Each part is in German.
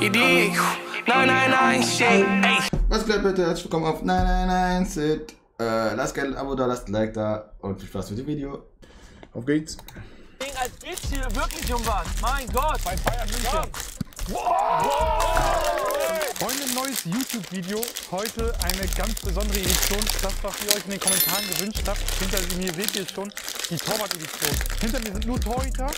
Dig? Nein, nein, nein, shit. Was geht bitte? Herzlich willkommen auf 999 Sit. Äh, lasst gerne ein Abo da, lasst ein Like da und viel Spaß mit dem Video. Auf geht's. Als geht's hier wirklich um was. Mein Gott. Bei Bayern München. Freunde, neues YouTube-Video. Heute eine ganz besondere Edition. Das, was ihr euch in den Kommentaren gewünscht habt. Hinter mir seht ihr schon, die Torwart-Edition. Hinter mir sind nur Torhüter.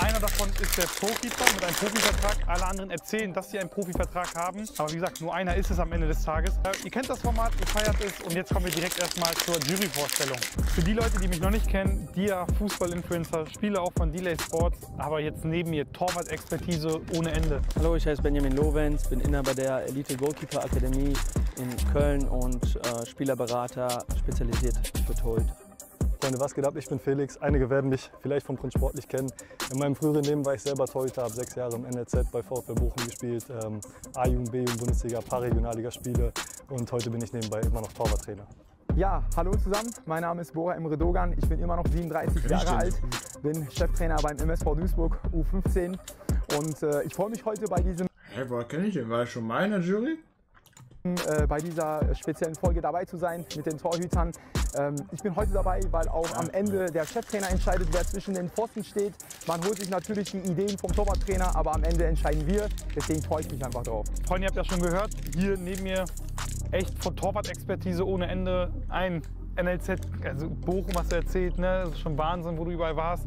Einer davon ist der Prokeeper mit einem Profivertrag. Alle anderen erzählen, dass sie einen Profivertrag haben. Aber wie gesagt, nur einer ist es am Ende des Tages. Äh, ihr kennt das Format, ihr feiert es. Und jetzt kommen wir direkt erstmal zur Juryvorstellung. Für die Leute, die mich noch nicht kennen, Dia, Fußball-Influencer, Spieler auch von Delay Sports. Aber jetzt neben mir Torwart-Expertise ohne Ende. Hallo, ich heiße Benjamin Lorenz, bin Inhaber der Elite Goalkeeper Akademie in Köln und äh, Spielerberater spezialisiert für Torhüter. Freunde, was geht ab? Ich bin Felix. Einige werden mich vielleicht vom Prinz Sportlich kennen. In meinem früheren Leben war ich selber Torhüter, habe sechs Jahre im NLZ bei VfL Bochum gespielt, ähm, A-Jugend, B-Jugend, Bundesliga, paar Regionalligaspiele und heute bin ich nebenbei immer noch Torwarttrainer. Ja, hallo zusammen. Mein Name ist Bora Emre Dogan. Ich bin immer noch 37 Jahre alt, bin Cheftrainer beim MSV Duisburg U15 und äh, ich freue mich heute bei diesem Hä, woher kenne ich den? War ich schon mal in der Jury? äh, bei dieser speziellen Folge dabei zu sein mit den Torhütern. Ähm, ich bin heute dabei, weil auch am Ende der Cheftrainer entscheidet, wer zwischen den Pfosten steht. Man holt sich natürlich die Ideen vom Torwarttrainer, aber am Ende entscheiden wir. Deswegen freue ich mich einfach drauf. Freunde, ihr habt ja schon gehört, hier neben mir echt von Torwart-Expertise ohne Ende ein NLZ, also Bochum, was du erzählt, ne? das ist schon Wahnsinn, wo du überall warst.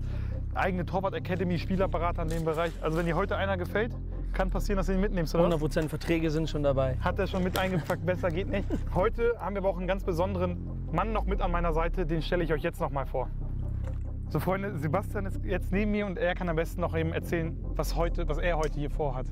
Eigene Torwart-Academy, Spielerberater in dem Bereich. Also wenn dir heute einer gefällt, kann passieren, dass du ihn mitnimmst, oder? was? 100% Verträge sind schon dabei. Hat er schon mit eingepackt, besser geht nicht. Heute haben wir aber auch einen ganz besonderen Mann noch mit an meiner Seite, den stelle ich euch jetzt noch mal vor. So Freunde, Sebastian ist jetzt neben mir und er kann am besten noch eben erzählen, was, heute, was er heute hier vorhat.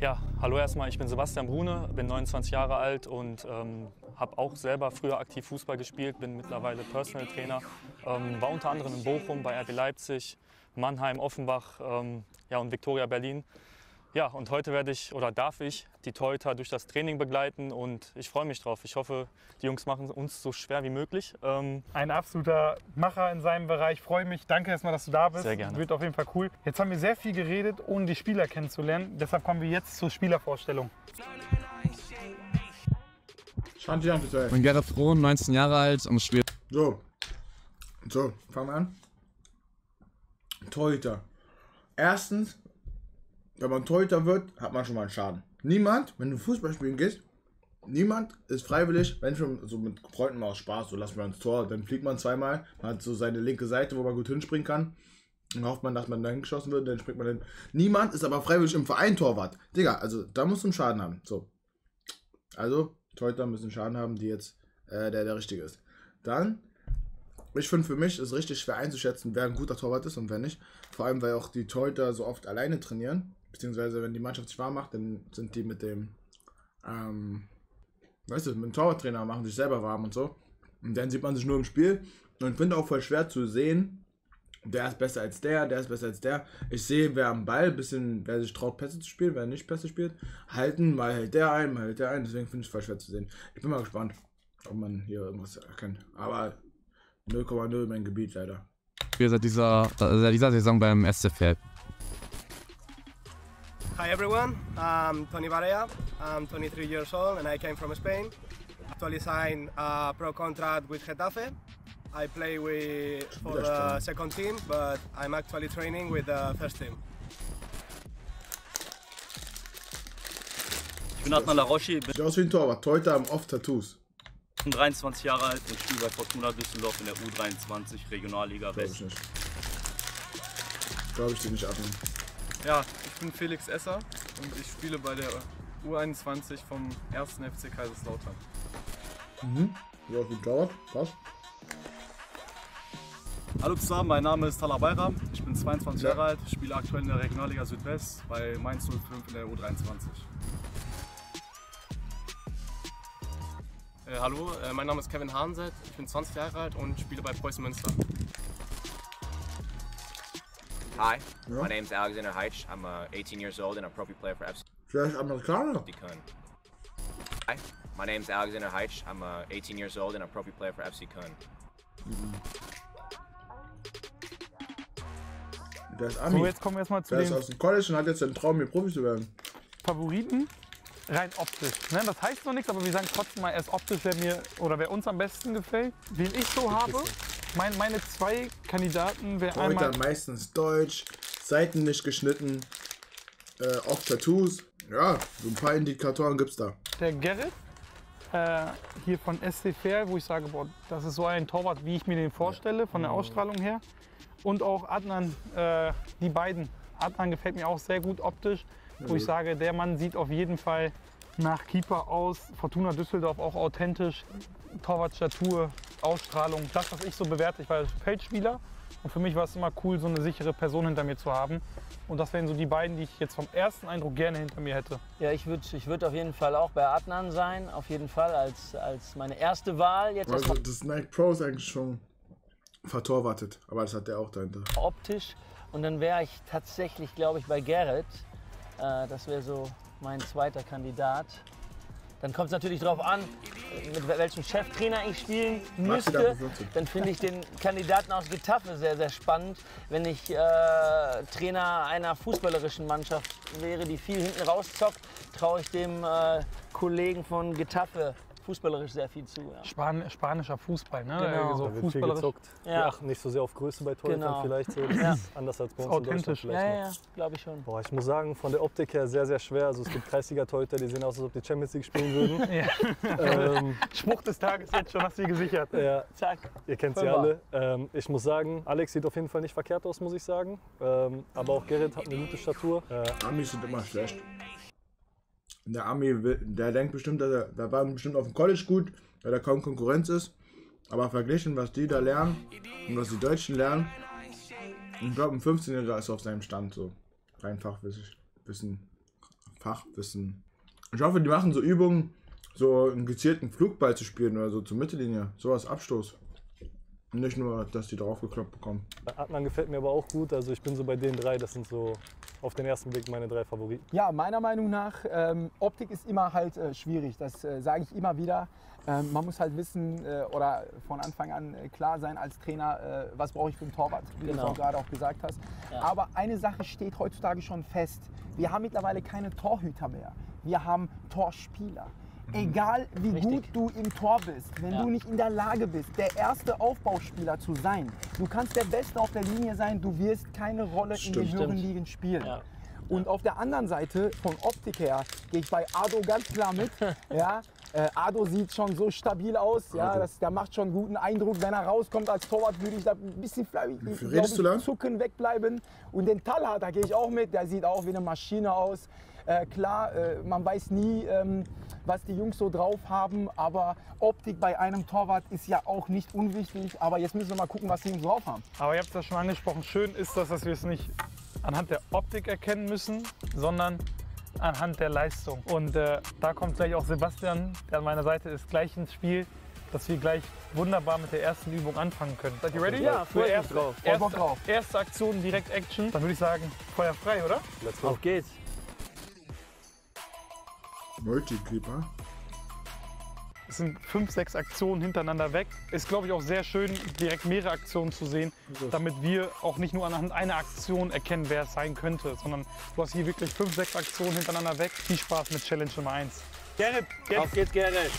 Ja, hallo erstmal, ich bin Sebastian Brune, bin 29 Jahre alt und ähm, habe auch selber früher aktiv Fußball gespielt, bin mittlerweile Personal Trainer, ähm, war unter anderem in Bochum, bei RB Leipzig, Mannheim, Offenbach ähm, ja, und Viktoria Berlin. Ja, und heute werde ich oder darf ich die Torhüter durch das Training begleiten und ich freue mich drauf. Ich hoffe, die Jungs machen es uns so schwer wie möglich. Ähm, Ein absoluter Macher in seinem Bereich. Freue mich. Danke erstmal, dass du da bist. Sehr gerne. Wird auf jeden Fall cool. Jetzt haben wir sehr viel geredet, ohne die Spieler kennenzulernen. Deshalb kommen wir jetzt zur Spielervorstellung. Shanti an, bitte. Ich bin Gerrit Frohn, 19 Jahre alt und spiele So. So, fangen wir an. Torhüter. Erstens, wenn man Torhüter wird, hat man schon mal einen Schaden. Niemand, wenn du Fußball spielen gehst, niemand ist freiwillig, wenn schon so mit Freunden aus Spaß, so lass mal ins Tor, dann fliegt man zweimal, man hat so seine linke Seite, wo man gut hinspringen kann. Dann hofft man, dass man da hingeschossen wird, dann springt man hin. Niemand ist aber freiwillig im Verein Torwart. Digga, also da musst du einen Schaden haben. So. Also, Torhüter müssen Schaden haben, die jetzt äh, der der richtige ist. Dann ich finde für mich ist richtig schwer einzuschätzen, wer ein guter Torwart ist und wer nicht. Vor allem, weil auch die Torhüter so oft alleine trainieren. Beziehungsweise, wenn die Mannschaft sich warm macht, dann sind die mit dem, ähm, weißt du, mit dem Torwarttrainer machen sich selber warm und so. Und dann sieht man sich nur im Spiel. Und ich finde auch voll schwer zu sehen, der ist besser als der, der ist besser als der. Ich sehe, wer am Ball, bisschen, wer sich traut, Pässe zu spielen, wer nicht Pässe spielt, halten, mal hält der ein, mal hält der ein. Deswegen finde ich es voll schwer zu sehen. Ich bin mal gespannt, ob man hier irgendwas erkennt. Aber 0,0 mein Gebiet leider. seit dieser, seit dieser Saison beim SCFL. Hi everyone, I'm Tony Barea. I'm 23 years old and I came from Spain. Actually signed a pro contract with Getafe. I play with for the second team, but I'm actually training with the first team. Ich bin Adnan Laroshi, bin Sieht aus wie ein Torwart. Torhüter haben oft Tattoos. 23 Jahre alt und spiele bei Fortuna Düsseldorf in der U23 Regionalliga Glaube ich West. nicht. Glaube ich dir nicht abnehmen. Ja, ich bin Felix Esser und ich spiele bei der U21 vom 1. FC Kaiserslautern. Mhm. Wie ein Torwart. Passt. Hallo zusammen, mein Name ist Talha Bayram. Ich bin 22 Ja. Jahre alt, spiele aktuell in der Regionalliga Südwest bei Mainz 05 in der U23. Äh, hallo, äh, mein Name ist Kevin Hahnset. Ich bin 20 Jahre alt und spiele bei Preußen Münster. Hi, Ja. my name's Alexander Heitch. I'm uh, 18 years old and a profi player for FC Vielleicht Amerikaner. Hi, my name's Alexander Heitch. I'm uh, 18 years old and a profi player for FC Köln. Der ist Ami. So, jetzt kommen wir erstmal zu der ist aus dem College und hat jetzt den Traum, hier Profi zu werden. Favoriten rein optisch. Ne? Das heißt noch nichts, aber wir sagen trotzdem mal erst optisch, wer mir oder wer uns am besten gefällt. Wen ich so habe, mein, meine zwei Kandidaten wäre einmal meistens deutsch, Seiten nicht geschnitten, äh, oft Tattoos. Ja, so ein paar Indikatoren gibt's da. der Gerrit. Äh, hier von SC Fair, wo ich sage, boah, das ist so ein Torwart, wie ich mir den vorstelle, von der Ausstrahlung her. Und auch Adnan, äh, die beiden. Adnan gefällt mir auch sehr gut optisch, wo ich gut. sage, der Mann sieht auf jeden Fall nach Keeper aus. Fortuna Düsseldorf auch authentisch. Torwartstatur, Ausstrahlung, das, was ich so bewerte. Ich war Feldspieler und für mich war es immer cool, so eine sichere Person hinter mir zu haben. Und das wären so die beiden, die ich jetzt vom ersten Eindruck gerne hinter mir hätte. Ja, ich würde ich würd auf jeden Fall auch bei Adnan sein. Auf jeden Fall als, als meine erste Wahl. Jetzt Also, das Nike Pro ist eigentlich schon vertorwartet, aber das hat der auch dahinter. optisch. Und dann wäre ich tatsächlich, glaube ich, bei Gerrit. Äh, das wäre so mein zweiter Kandidat. Dann kommt es natürlich darauf an, mit welchem Cheftrainer ich spielen müsste. Dann finde ich den Kandidaten aus Getafe sehr, sehr spannend. Wenn ich äh, Trainer einer fußballerischen Mannschaft wäre, die viel hinten rauszockt, traue ich dem äh, Kollegen von Getafe fußballerisch sehr viel zu. Ja. Span spanischer Fußball, ne? Genau. So Da wird viel fußballerisch. gezockt. Ja. Wir achten nicht so sehr auf Größe bei Torhütern Genau. vielleicht so. Das Ja. ist anders als bei uns in Deutschland vielleicht Ja, ja, glaube ich schon. Boah, ich muss sagen, von der Optik her sehr, sehr schwer. Also es gibt Kreisliga-Torhüter, die sehen aus, als ob die Champions League spielen würden. Ja. ähm, Spruch des Tages jetzt schon, hast du gesichert. ja, Zack. ihr kennt sie alle. Ähm, ich muss sagen, Alex sieht auf jeden Fall nicht verkehrt aus, muss ich sagen. Ähm, aber auch Gerrit hat eine gute Statur. Äh, Amis sind immer schlecht. Der Ami, will, der denkt bestimmt, dass er, der war bestimmt auf dem College gut, weil da kaum Konkurrenz ist. Aber verglichen, was die da lernen und was die Deutschen lernen, ich glaube, ein 15-Jähriger ist auf seinem Stand so. Rein Fachwissen. Wissen, Fachwissen. Ich hoffe, die machen so Übungen, so einen gezielten Flugball zu spielen oder so zur Mittellinie. Sowas Abstoß. Nicht nur, dass die draufgekloppt bekommen. Adnan gefällt mir aber auch gut. Also ich bin so bei den drei, das sind so auf den ersten Blick meine drei Favoriten. Ja, meiner Meinung nach, ähm, Optik ist immer halt äh, schwierig. Das äh, sage ich immer wieder. Ähm, man muss halt wissen äh, oder von Anfang an äh, klar sein als Trainer, äh, was brauche ich für einen Torwart, wie du Genau. auch gerade auch gesagt hast. Ja. Aber eine Sache steht heutzutage schon fest. Wir haben mittlerweile keine Torhüter mehr. Wir haben Torspieler. Egal wie Richtig. gut du im Tor bist, wenn Ja. du nicht in der Lage bist, der erste Aufbauspieler zu sein, du kannst der Beste auf der Linie sein, du wirst keine Rolle in den Stimmt. höheren Stimmt. Ligen spielen. Ja. Und auf der anderen Seite, von Optik her, gehe ich bei Ado ganz klar mit. ja, äh, Ado sieht schon so stabil aus. Ja, das, der macht schon einen guten Eindruck. Wenn er rauskommt als Torwart, würde ich da ein bisschen redest ich, zucken, wegbleiben. Und den Talha, da gehe ich auch mit. Der sieht auch wie eine Maschine aus. Äh, klar, äh, man weiß nie, ähm, was die Jungs so drauf haben. Aber Optik bei einem Torwart ist ja auch nicht unwichtig. Aber jetzt müssen wir mal gucken, was die Jungs drauf haben. Aber ihr habt es ja schon angesprochen, schön ist das, dass wir es nicht anhand der Optik erkennen müssen, sondern anhand der Leistung. Und äh, da kommt gleich auch Sebastian, der an meiner Seite ist, gleich ins Spiel, dass wir gleich wunderbar mit der ersten Übung anfangen können. Seid ihr ready? Ja, mich erste, drauf. Erste, drauf. erste Aktion, direkt Action. Dann würde ich sagen, Feuer frei, oder? Let's go. Auf geht's. Multikeeper. Es sind fünf, sechs Aktionen hintereinander weg. Ist, glaube ich, auch sehr schön, direkt mehrere Aktionen zu sehen, damit wir auch nicht nur anhand einer Aktion erkennen, wer es sein könnte, sondern du hast hier wirklich fünf, sechs Aktionen hintereinander weg. Viel Spaß mit Challenge Nummer eins. Gerrit, Auf Gerrit, geht's, Gerrit.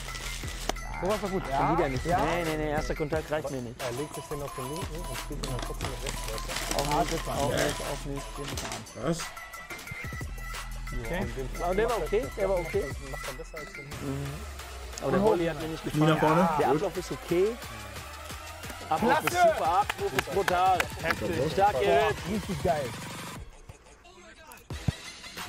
sowas war gut. Schon wieder nicht. Ja. Nee, nee, nee, erster Kontakt reicht mir nicht. Er legt sich den auf den linken und spielt ihn dann trotzdem mit rechts weiter. Auch nicht, auch nicht, auch nicht. den. Was? Okay. Aber der war okay, der war okay. Macht er besser als linken. Aber der Volley hat mir nicht gefallen. vorne. Der. Ablauf ist okay. Abruf ist super, Abruf ist brutal. Heftig. Stark, Gerrit. Richtig geil.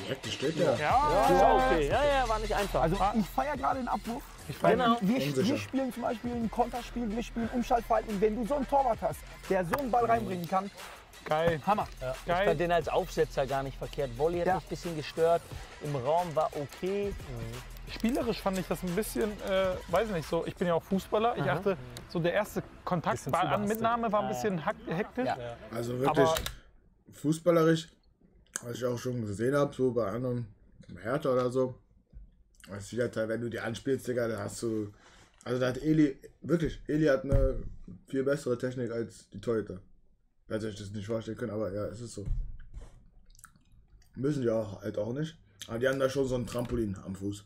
Direkt steht der. Ja, Das war okay. Ja, ja, war nicht einfach. Also ich feiere gerade den Abwurf. genau. Wir, wir spielen zum Beispiel ein Konterspiel, wir spielen Umschaltverhalten. Wenn du so einen Torwart hast, der so einen Ball reinbringen kann, geil. Hammer. Ich Geil. fand den als Aufsetzer gar nicht verkehrt. Volley hat Ja. mich ein bisschen gestört. Im Raum war okay. Spielerisch fand ich das ein bisschen, äh, weiß nicht, so, ich bin ja auch Fußballer. Ich achte, so der erste Kontakt, Bisschen Ball zu an Mitnahme war ein bisschen hektisch. Ja. Also wirklich Aber- fußballerisch, was ich auch schon gesehen habe, so bei anderen Hertha oder so. Das ist halt, wenn du die anspielst, Digga, da hast du. Also da hat Eli, wirklich, Eli hat eine viel bessere Technik als die Torhüter. Wer sich das nicht vorstellen können, aber ja, es ist so. Müssen die auch halt auch nicht. Aber die haben da schon so ein Trampolin am Fuß.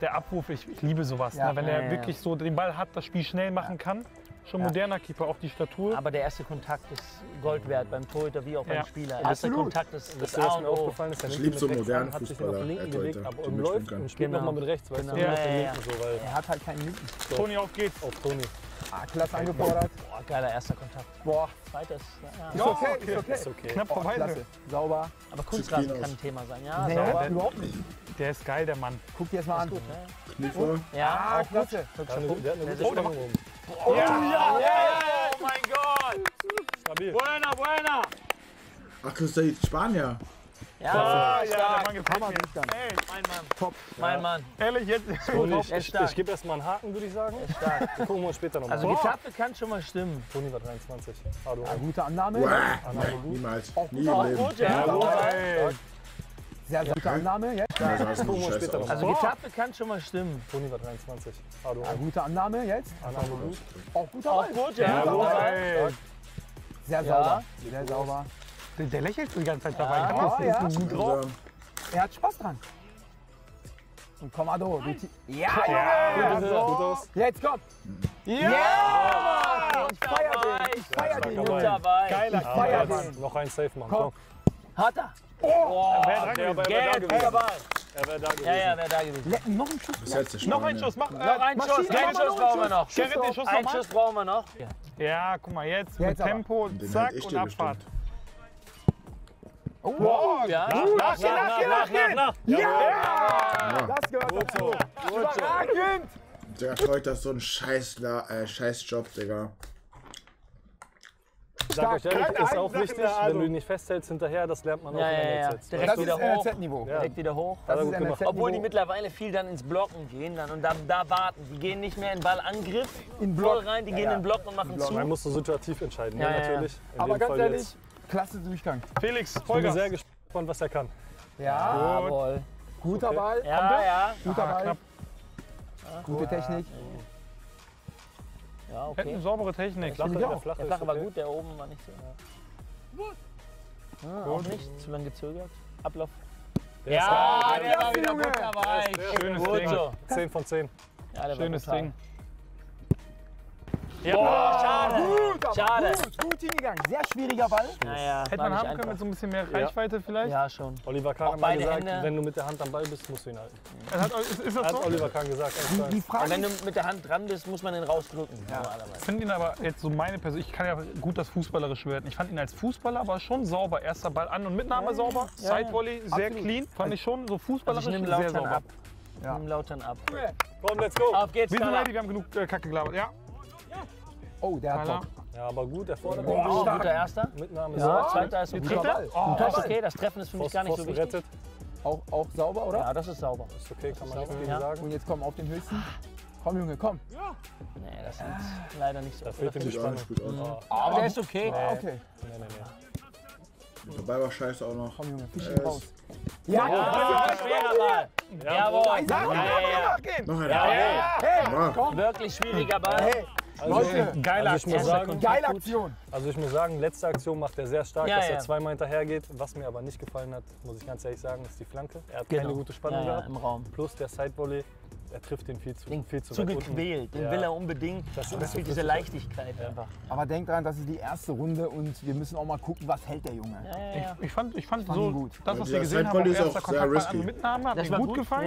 Der Abruf, ich, ich liebe sowas. Ja. Ne? Wenn Ja, er ja, wirklich so den Ball hat, das Spiel schnell machen kann. Schon Ja. moderner Keeper, auch die Statur. Aber der erste Kontakt ist Gold wert beim Torhüter wie auch beim Ja. Spieler. Erster absolut. Kontakt ist das das, was A mir und O. aufgefallen ist, der Ich nimmt lieb ihn so modernen an, hat sich den Fußballer, auf den linken gelegt, Torhüter, aber die im läuft können. und spielt Genau. nochmal mit rechts, weißt Genau. du? Ja, ja, linken so, weil Er hat halt keinen Linken. Toni, auf geht's. auf Toni. Ah, klasse angefordert. Boah, geiler erster Kontakt. Boah, Zweites. Ja, ist ja. okay, ist okay. Ist okay. Knapp Oh, vorbei. klasse. Sauber. Aber Kunstrasen kann ein Thema sein. Ja, Nee, sauber. überhaupt nicht. Der ist geil, der Mann. Guck dir das mal an. Gut, Knie vor. ja. ja Ah, auch gut. klasse. Der hat eine, der hat eine gute oben. Oh, ja, ja, ja, oh mein Gott. Stabil. Buena, buena. Ach, Christa, Spanier. Ja, Ah, ja, der. Mann gefällt mir. Hey, mein Mann. Top. Mein Mann. Ehrlich, jetzt. Toni, ich, ist ich, ich gebe erstmal einen Haken, würde ich sagen. Ist stark. Wir gucken wir uns später nochmal Also an. Getafe kann schon mal stimmen. Toni war 23. Ado. Ja, gute Annahme. Uah, Anna, nee, niemals. Auch Nie gut, auch im Leben. Ja. Ja, gut. Ey. Sehr, sehr gute Annahme. Jetzt. Ja, du Gucken wir die uns später aus. noch Also mal Getafe kann schon mal stimmen. Toni war 23. Ado. Ja, gute Annahme. Jetzt. Anna, gut. Auch guter Auch gut, ja. Ey. Sehr Ja. sauber. Sehr sauber. Der, der lächelt die ganze Zeit dabei. Ja. Ich glaub, der ist Ja, so gut drauf. Also, Er hat Spaß dran. Und Kommando. Ja, Ja, Junge. so. Gut aus. Jetzt komm. Ja! Ja! Ich feier den. Ich feier den, Gut dabei. Geiler Ich feier den. noch ein Safe machen. Komm. Komm. Hat er. Oh, gewesen? war Geld, da gewesen. Er wäre da gewesen. Ja, ja, wäre da gewesen. Noch ein Schuss. Noch ein. Schuss, mach. Noch Äh, ein Maschine, Schuss, einen mal Schuss noch brauchen wir einen noch. Gerrit, den Schuss Einen nochmal. Schuss brauchen wir noch. Ja, guck mal, jetzt, mit. Tempo, Den zack und Abfahrt. Oh, Ja, nach, nach, nach, nach, nach, nach. Ja! Das gehört Gut dazu. so. Gut so. Überragend. Digga, Freud, das so ein scheiß, äh, scheiß Job, Digga. Ich sag euch ehrlich, ist auch wichtig, mehr, also. wenn du ihn nicht festhältst hinterher, das lernt man auch Ja, in ja, der ja. NLZ. Direkt Das wieder ist hoch. NLZ-Niveau. Direkt wieder hoch. Das er ist gut. Obwohl die mittlerweile viel dann ins Blocken gehen dann und da, da warten. Die gehen nicht mehr in Ballangriff, In Block. voll rein, die Ja, gehen ja. in den Block und machen zu. Man muss so situativ entscheiden, Ja, ne, ja, ja. natürlich. In Aber ganz Fall ehrlich, jetzt. Klasse Durchgang. Felix, Ich bin Vollgas. sehr gespannt, was er kann. Ja, Jawohl. guter Okay. Ball. Ja, ja. Guter Ah, Ball. knapp. Gute Technik. Ja, Hätten okay. saubere Technik. Flache, der flache Der flache war okay. gut, der oben war nicht so. Ja, auch nicht, zu lange gezögert. Ablauf. Der Ja, geil. der war wieder gut dabei. Schönes Gut Ding. so. 10 von 10. Ja, der Schönes. Ding. Ja, schade. Gut, aber Schade. gut, gut hingegangen. Sehr schwieriger Ball. Naja, Hätte man haben können einfach. mit so ein bisschen mehr Reichweite vielleicht. Ja, schon. Oliver Kahn Auch hat mal gesagt, Hände. wenn du mit der Hand am Ball bist, musst du ihn halten. Das hat, ist, ist das Hat so? Oliver Kahn gesagt. Die, die Und Frage wenn du mit der Hand dran bist, muss man den rausdrücken. normalerweise. Ich finde ihn aber jetzt so meine Person, ich kann ja gut das Fußballerische werden. Ich fand ihn als Fußballer aber schon sauber. Erster Ball an und Mitnahme sauber. ja, ja. Sidevolley sehr Absolut. clean. Fand ich schon so Also fußballerisch ich nehme sehr Lautern sauber. ab. Ja. Nimm Lautern ab. Komm, let's go. Auf geht's, Wir sind ready, wir haben genug äh, Kacke gelabert. Ja, oh, der hat. Bock. Ja, aber gut, er den Oh, stark. guter Erster. Mitnahme Ja, so. zweiter ist okay. Guter Ball. Oh, Guter ist okay, das Treffen ist für mich Pfosten, gar nicht so Pfosten wichtig. rettet. Auch, auch sauber, oder? Ja, das ist sauber. Ist okay, kann man nichts gegen Ja. sagen. Und jetzt komm auf den höchsten. Komm, Junge, komm. Nee, das sieht leider nicht so Da aus. fehlt ihm die Spannung. gut aus. Aber der ist okay. Ah, okay. Nee, nee, nee. Dabei war scheiße auch noch. Komm, Junge, fisch ihn Äh, raus. Ja, schwerer Ball. Jawohl. Ich sag, Ja, ja, ja. Noch einer. Jawohl. Ja. Wirklich schwieriger Ball. Hey, Also, Leute, geile also ich muss Aktion. sagen, geile Aktion. also ich muss sagen, letzte Aktion macht er sehr stark, Ja, dass ja. er zweimal hinterhergeht. Was mir aber nicht gefallen hat, muss ich ganz ehrlich sagen, ist die Flanke. Er hat keine Genau. gute Spannung Ja, ja, gehabt. im Raum. Plus der Sidevolley, er trifft den viel zu, Den viel zu zu weit unten. gequält. Den Ja. will er unbedingt. Das ist das fehlt so diese. Leichtigkeit einfach. Aber denk dran, das ist die erste Runde und wir müssen auch mal gucken, was hält der Junge. Ja, ja, ja. Ich, ich fand, ich fand Fand so, ihn gut. das, was wir gesehen haben, auch erster Kontakt also Mitnahme, hat mir war gut, gut. gefallen.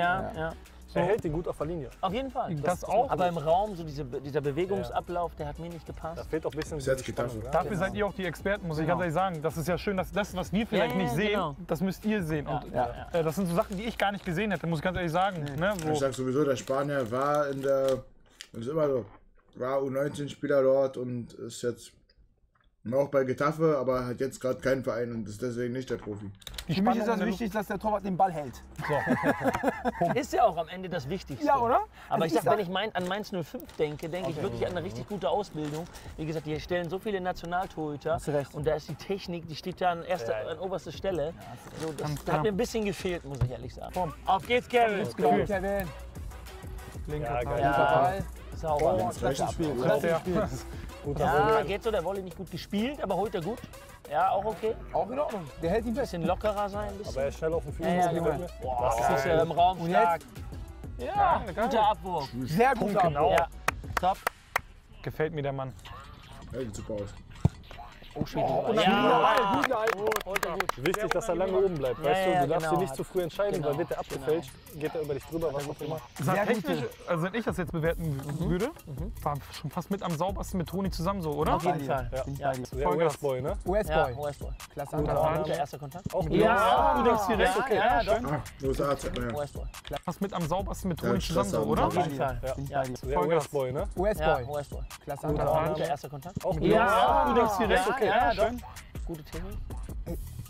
Er hält ihn gut auf der Linie. Auf jeden Fall. Das auch. Aber im Raum, so diese, dieser Bewegungsablauf, der hat mir nicht Da gepasst. fehlt auch ein bisschen. Spannung. Dafür seid ihr auch die Experten, muss ich ganz ehrlich sagen. Das ist ja schön, dass das, was wir vielleicht Ja, nicht sehen, genau. das müsst ihr sehen. Ja, Und ja, äh, das sind so Sachen, die ich gar nicht gesehen hätte, muss ich ganz ehrlich sagen. Ne, Ich sag sowieso, der Spanier war in der. Das ist immer so. War U19-Spieler dort und ist jetzt auch bei Getafe, aber hat jetzt gerade keinen Verein und ist deswegen nicht der Profi. Für mich ist das wichtig, dass der Torwart den Ball hält. Ist ja auch am Ende das Wichtigste. Ja, oder? Aber ich sag, wenn ich mein, an Mainz 05 denke, denke ich wirklich an eine richtig gute Ausbildung. Wie gesagt, die stellen so viele Nationaltorhüter. Recht. Und da ist die Technik, die steht da an, erster, an oberster Stelle. So, das hat mir ein bisschen gefehlt, muss ich ehrlich sagen. Auf geht's, Kevin. Komm, Kevin. Ja, geil. Ja. Guter Ball. Sauber. Oh, klasse Spiel. Ja. Klasse Spiel. Guter Ja, Volley. geht so, der Wolle nicht gut gespielt, aber holt er gut. Ja, auch okay. Auch in Ordnung. Der hält ihn fest. Bisschen lockerer sein. Ein bisschen. Aber er ist schnell auf dem Füßen. Ja, ja, das gefällt genau. Boah, Das ist äh, im Raum Und stark. jetzt? Ja, geil. guter Abwurf. Sehr gut. Punkt genau. Ja, top. Gefällt mir der Mann. Ja, sieht super aus. Oh, schwierig. Unangenehmer Ball, gut gehalten. Holt er gut. Wichtig, dass er lange oben bleibt. Ja, Weißt du, ja, du darfst genau. dich nicht zu früh entscheiden, Genau, weil wird er abgefälscht, geht er über dich drüber, was auch immer. Sehr technisch, also wenn ich das jetzt bewerten würde, war schon fast mit am saubersten mit Toni zusammen so, oder? Auf jeden Fall. Ja. Ja. dir. Der. US-Boy, ne? Ja, US-Boy. US-Boy. Klasse Guter Antwort. Mann. Guter erster Kontakt. Auch. Ja, du denkst direkt, ja, okay, ja, ja, schön. Ah. US-Boy. Fast mit am saubersten mit Ja, Toni zusammen so, oder? Auf jeden Fall. Ja. Ja. dir. Der. US-Boy, ne? Ja, US-Boy. US-Boy. Klasse Guter Antwort. Mann. Guter erster Kontakt. Auch. Ja, du denkst direkt, ja, okay, ja, ja, doch. schön. Gute Technik.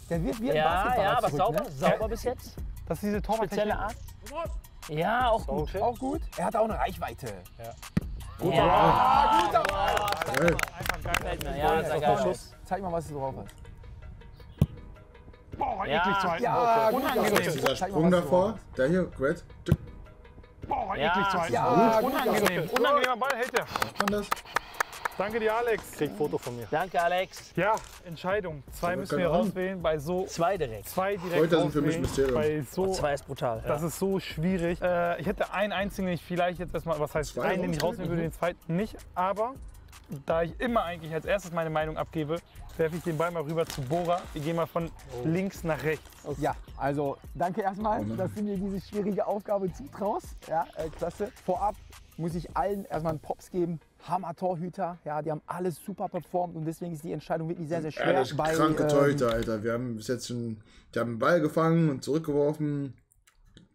Der wird wie ein Ja, Basketballer ja, aber zurück, sauber, Ne? sauber bis jetzt. Das ist diese Torwarttechnik. Spezielle Art. Ja, auch gut. Okay. Auch gut. Er hat auch eine Reichweite. Ja, guter Geil. Gefällt mir. Ja, sehr geil. Schuss. Zeig mal, was du drauf hast. Boah, Ja. eklig zu halten. Ja, gut. Unangenehm. Dieser Sprung davor, der hier, great. Boah, Ja. eklig zu halten. Ja, gut. Unangenehm. Unangenehmer Ball hält er. kann das? Danke dir, Alex. Krieg Foto von mir. Danke, Alex. Ja, Entscheidung. Zwei müssen wir keine Ahnung. rauswählen. Bei so Zwei direkt. zwei direkt Heute sind für mich. Mysterium. Bei so Zwei ist brutal. Das ist so schwierig. Äh, ich hätte einen einzigen, den ich vielleicht jetzt erstmal, was heißt Zwei einen, den ich rausnehmen? würde, den zweiten nicht. Aber da ich immer eigentlich als erstes meine Meinung abgebe, werfe ich den Ball mal rüber zu Bora. Wir gehen mal von links nach rechts. Ja, also danke erstmal, dass du mir diese schwierige Aufgabe zutraust. Ja, äh, klasse. Vorab muss ich allen erstmal einen Pops geben. Hammer-Torhüter, ja, die haben alles super performt und deswegen ist die Entscheidung wirklich sehr, sehr schwer. Ehrlich, bei, kranke ähm, Torhüter, Alter. Wir haben bis jetzt schon, die haben den Ball gefangen und zurückgeworfen.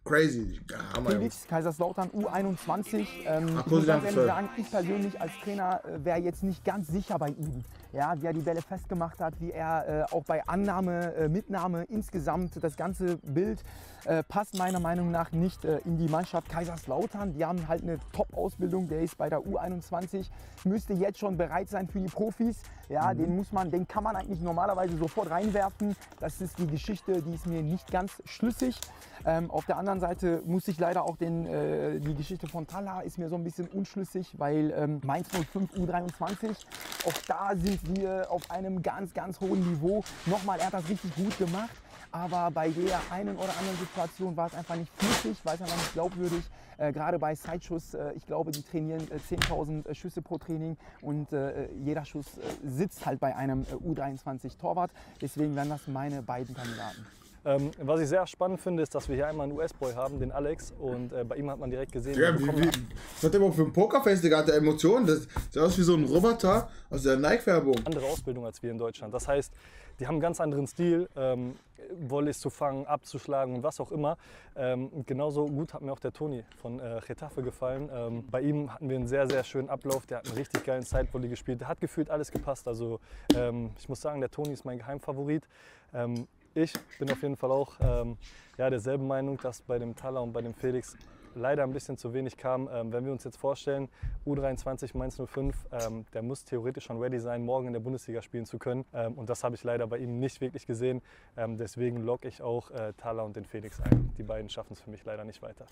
Crazy. Hammer. Felix Kaiserslautern U21. Ähm, Ach, ich muss ganz ehrlich 12. sagen, ich persönlich als Trainer äh, wäre jetzt nicht ganz sicher bei ihm. Ja, wie er die Bälle festgemacht hat, wie er äh, auch bei Annahme, äh, Mitnahme insgesamt das ganze Bild äh, passt meiner Meinung nach nicht äh, in die Mannschaft Kaiserslautern. Die haben halt eine Top-Ausbildung. Der ist bei der U21, müsste jetzt schon bereit sein für die Profis. Ja, den muss man, den kann man eigentlich normalerweise sofort reinwerfen. Das ist die Geschichte, die ist mir nicht ganz schlüssig. Ähm, auf der anderen Seite muss ich leider auch den, äh, die Geschichte von Tala ist mir so ein bisschen unschlüssig, weil ähm, Mainz 05 U23, auch da sind wir auf einem ganz, ganz hohen Niveau. Nochmal, er hat das richtig gut gemacht. Aber bei der einen oder anderen Situation war es einfach nicht flüssig, war es einfach nicht glaubwürdig. Äh, gerade bei Sideschuss, äh, ich glaube, die trainieren äh, 10.000 äh, Schüsse pro Training und äh, jeder Schuss äh, sitzt halt bei einem äh, U23-Torwart. Deswegen wären das meine beiden Kandidaten. Ähm, was ich sehr spannend finde, ist, dass wir hier einmal einen US-Boy haben, den Alex. Und äh, bei ihm hat man direkt gesehen, Ja, wie, wie, was hat der überhaupt für ein Pokerface, Digga? Hat der Emotionen? Das sieht aus wie so ein Roboter aus der Nike-Werbung. andere Ausbildung als wir in Deutschland. Das heißt, die haben einen ganz anderen Stil, ähm, Volleys zu fangen, abzuschlagen und was auch immer. Ähm, genauso gut hat mir auch der Toni von äh, Getafe gefallen. Ähm, bei ihm hatten wir einen sehr, sehr schönen Ablauf. Der hat einen richtig geilen Sidevolley gespielt. Der hat gefühlt alles gepasst. Also ähm, ich muss sagen, der Toni ist mein Geheimfavorit. Ich bin auf jeden Fall auch ähm, ja, derselben Meinung, dass bei dem Thaler und bei dem Felix leider ein bisschen zu wenig kam. Ähm, wenn wir uns jetzt vorstellen, U23 Mainz 05, ähm, der muss theoretisch schon ready sein, morgen in der Bundesliga spielen zu können. Ähm, und das habe ich leider bei ihm nicht wirklich gesehen. Ähm, deswegen logge ich auch äh, Thaler und den Felix ein. Die beiden schaffen es für mich leider nicht weiter.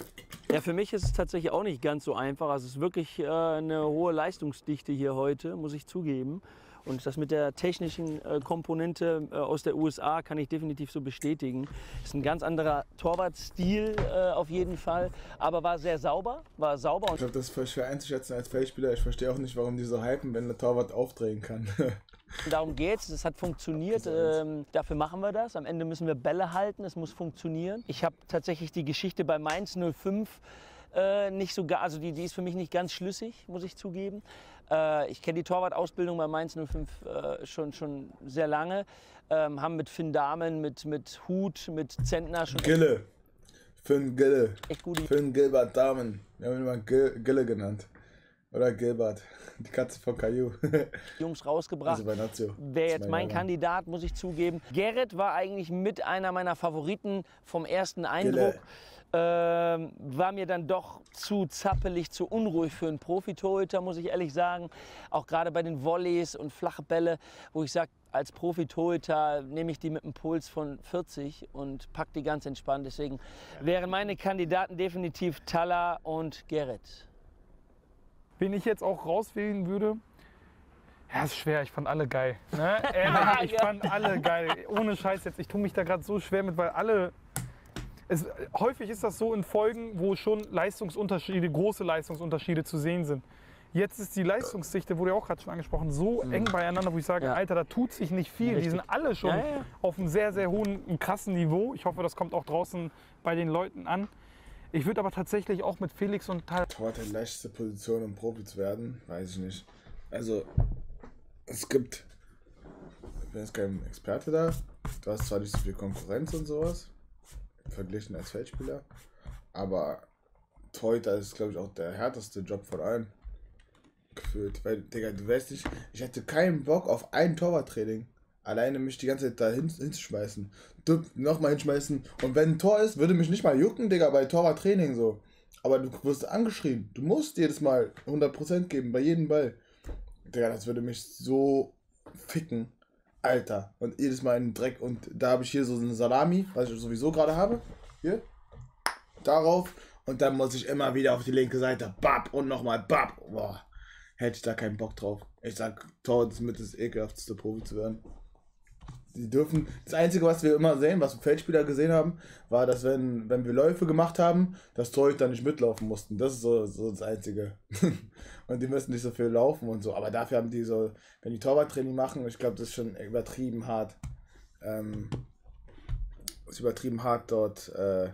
Ja, für mich ist es tatsächlich auch nicht ganz so einfach. Also es ist wirklich äh, eine hohe Leistungsdichte hier heute, muss ich zugeben. Und das mit der technischen äh, Komponente äh, aus der USA kann ich definitiv so bestätigen. Ist ein ganz anderer Torwartstil äh, auf jeden Fall, aber war sehr sauber, war sauber. Ich glaube, das ist voll schwer einzuschätzen als Feldspieler. Ich verstehe auch nicht, warum die so hypen, wenn der Torwart aufdrehen kann. Darum geht's. Es hat funktioniert. Ähm, dafür machen wir das. Am Ende müssen wir Bälle halten. Es muss funktionieren. Ich habe tatsächlich die Geschichte bei Mainz 05 äh, nicht so, also die, die ist für mich nicht ganz schlüssig, muss ich zugeben. Äh, ich kenne die Torwartausbildung bei Mainz 05 äh, schon, schon sehr lange. Ähm, haben mit Finn Dahmen, mit, mit Hut, mit Zentner schon Gille. Finn Gille. Echt gute- Finn Gilbert Damen. Wir haben ihn immer Gil Gille genannt. Oder Gilbert. Die Katze von Caillou. Jungs rausgebracht. Also Das jetzt mein Name. Kandidat, muss ich zugeben. Gerrit war eigentlich mit einer meiner Favoriten vom ersten Eindruck. Ähm, war mir dann doch zu zappelig, zu unruhig für einen Profitorhüter, muss ich ehrlich sagen. Auch gerade bei den Volleys und flache Bälle, wo ich sage, als Profitorhüter nehme ich die mit einem Puls von 40 und pack die ganz entspannt. Deswegen wären meine Kandidaten definitiv Talla und Gerrit. Wen ich jetzt auch rauswählen würde, Ja, ist schwer. Ich fand alle geil. Ne? Ehrlich, ich fand alle geil. Ohne Scheiß jetzt. Ich tue mich da gerade so schwer mit, weil alle. Es, häufig ist das so in Folgen, wo schon Leistungsunterschiede, große Leistungsunterschiede zu sehen sind. Jetzt ist die Leistungsdichte, wurde ja auch gerade schon angesprochen, so eng beieinander, wo ich sage, Alter, da tut sich nicht viel. Die Richtig. sind alle schon Ja, ja, ja. auf einem sehr, sehr hohen, einem krassen Niveau. Ich hoffe, das kommt auch draußen bei den Leuten an. Ich würde aber tatsächlich auch mit Felix und Tal Torwart die leichteste Position, um Profi zu werden, weiß ich nicht. Also, es gibt, ich bin jetzt kein Experte da, du hast zwar nicht so viel Konkurrenz und sowas, verglichen als Feldspieler, aber Torhüter ist, glaube ich, auch der härteste Job von allen. Gefühlt, weil, Digga, du weißt nicht, ich hätte keinen Bock auf ein Torwarttraining. Alleine mich die ganze Zeit da hin, hinzuschmeißen. Nochmal hinschmeißen. Und wenn ein Tor ist, würde mich nicht mal jucken, Digga, bei Torwarttraining so. Aber du wirst angeschrien. Du musst jedes Mal 100% geben, bei jedem Ball. Digga, das würde mich so ficken. Alter. Und jedes Mal in den Dreck. Und da habe ich hier so eine Salami, was ich sowieso gerade habe. Hier. Darauf. Und dann muss ich immer wieder auf die linke Seite. Bap. Und nochmal Bap. Boah. Hätte ich da keinen Bock drauf. Ich sag, Tor ist mit das ekelhafteste Profi zu werden. Die dürfen. Das Einzige, was wir immer sehen, was Feldspieler gesehen haben, war, dass wenn, wenn wir Läufe gemacht haben, dass Torhüter nicht mitlaufen mussten. Das ist so, so das Einzige. und die müssen nicht so viel laufen und so. Aber dafür haben die so, wenn die Torwarttraining machen, ich glaube, das ist schon übertrieben hart. Ähm, ist übertrieben hart dort äh,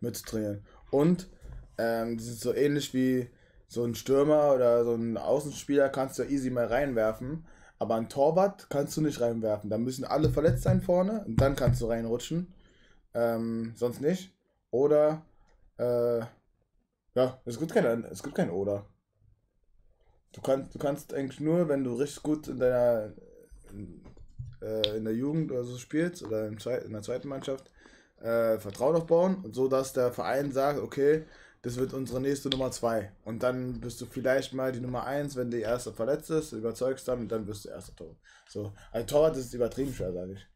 mitzutrainieren. Und ähm, das ist so ähnlich wie so ein Stürmer oder so ein Außenspieler kannst du easy mal reinwerfen. Aber ein Torwart kannst du nicht reinwerfen. Da müssen alle verletzt sein vorne und dann kannst du reinrutschen. Ähm, sonst nicht. Oder, äh, ja, es gibt kein, es gibt kein Oder. Du kannst, du kannst eigentlich nur, wenn du richtig gut in deiner, äh, in der Jugend oder so spielst oder in der zweiten Mannschaft, äh, Vertrauen aufbauen und so, dass der Verein sagt, okay, das wird unsere nächste Nummer 2. Und dann bist du vielleicht mal die Nummer 1, wenn die erste verletzt ist, überzeugst dann und dann bist du erster Tor. So, ein Torwart ist übertrieben schwer, sage ich.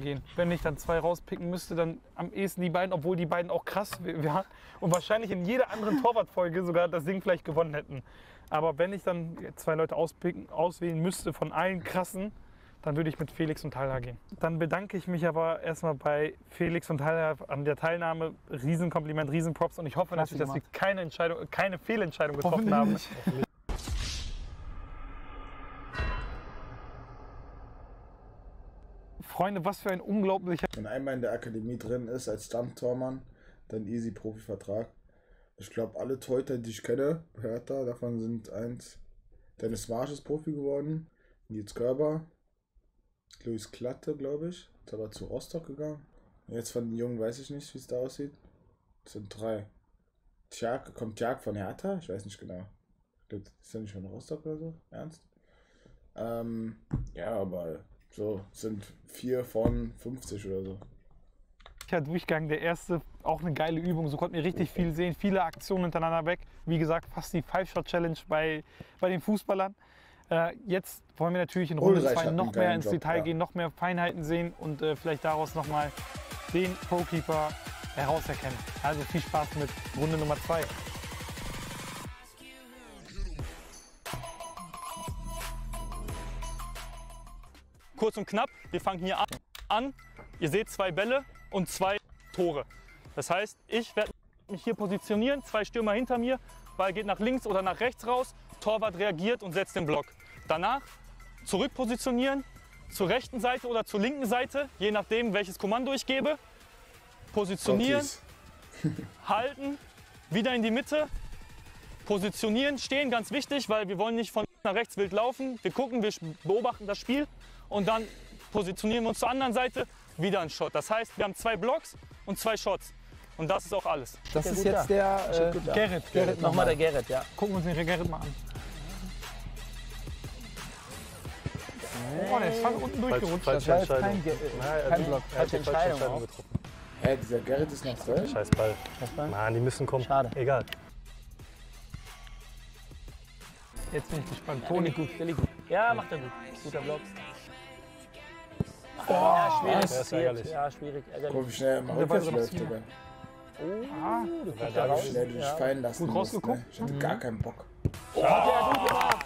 Gehen. Wenn ich dann zwei rauspicken müsste, dann am ehesten die beiden, obwohl die beiden auch krass wären und wahrscheinlich in jeder anderen Torwartfolge sogar das Ding vielleicht gewonnen hätten. Aber wenn ich dann zwei Leute auspicken, auswählen müsste von allen krassen, dann würde ich mit Felix und Talha gehen. Dann bedanke ich mich aber erstmal bei Felix und Talha an der Teilnahme. Riesenkompliment, Riesenprops und ich hoffe Klasse natürlich, dass wir keine Entscheidung, keine Fehlentscheidung getroffen haben. Freunde, was für ein unglaublicher Wenn einmal in der Akademie drin ist als Stammtormann, dann easy Profivertrag. Ich glaube, alle Torhüter, die ich kenne, Hertha, davon sind eins. Dennis Marsch ist Profi geworden, Nils Körber, Luis Klatte, glaube ich, ist aber zu Rostock gegangen. Jetzt von den Jungen weiß ich nicht, wie es da aussieht. Das sind drei. Tjag, kommt Tjag von Hertha? Ich weiß nicht genau. Ist er nicht von Rostock oder so? Ernst? Ähm, ja, aber so sind vier von 50 oder so. Durchgang. Der erste, auch eine geile Übung. So konnten wir richtig viel sehen. Viele Aktionen hintereinander weg. Wie gesagt, fast die Five-Shot-Challenge bei, bei den Fußballern. Äh, jetzt wollen wir natürlich in Runde Ulreich 2 hat einen noch mehr ins Job, Detail ja. gehen, noch mehr Feinheiten sehen und äh, vielleicht daraus nochmal den Pro-Keeper herauserkennen. Also viel Spaß mit Runde Nummer 2. Kurz und knapp, wir fangen hier an- an. Ihr seht zwei Bälle und zwei Tore. Das heißt, ich werde mich hier positionieren, zwei Stürmer hinter mir, Ball geht nach links oder nach rechts raus, Torwart reagiert und setzt den Block. Danach zurück positionieren, zur rechten Seite oder zur linken Seite, je nachdem welches Kommando ich gebe. Positionieren, halten, wieder in die Mitte, positionieren, stehen, ganz wichtig, weil wir wollen nicht von links nach rechts wild laufen. Wir gucken, wir beobachten das Spiel und dann positionieren wir uns zur anderen Seite, wieder ein Shot. Das heißt, wir haben zwei Blocks und zwei Shots. Und das ist auch alles. Das ist jetzt der äh. Gerrit. Gerrit Nochmal der Gerrit, ja. Gucken wir uns den Gerrit mal an. Oh, der ist fast unten durchgerutscht. Falsche Das war kein Ge- äh, Nein, kein er- Block. Falsche Entscheidung Entscheidung getroffen. Hä, dieser Gerrit ist noch 12? Scheiß Ball. Mann, die müssen kommen. Schade. Egal. Jetzt bin ich gespannt. Toni gut, Willi gut. Ja, macht er gut. Guter Block. ja, was? schwierig. Ärgerlich. Ja, schwierig. Guck, wie Ärgerlich. schnell er mal Der rückwärts läuft, Digga. ah, Du da Wie raus. schnell dich Ja. fallen lassen Gut musst, rausgeguckt. Ne? Ich hatte gar keinen Bock. Hat er gut gemacht.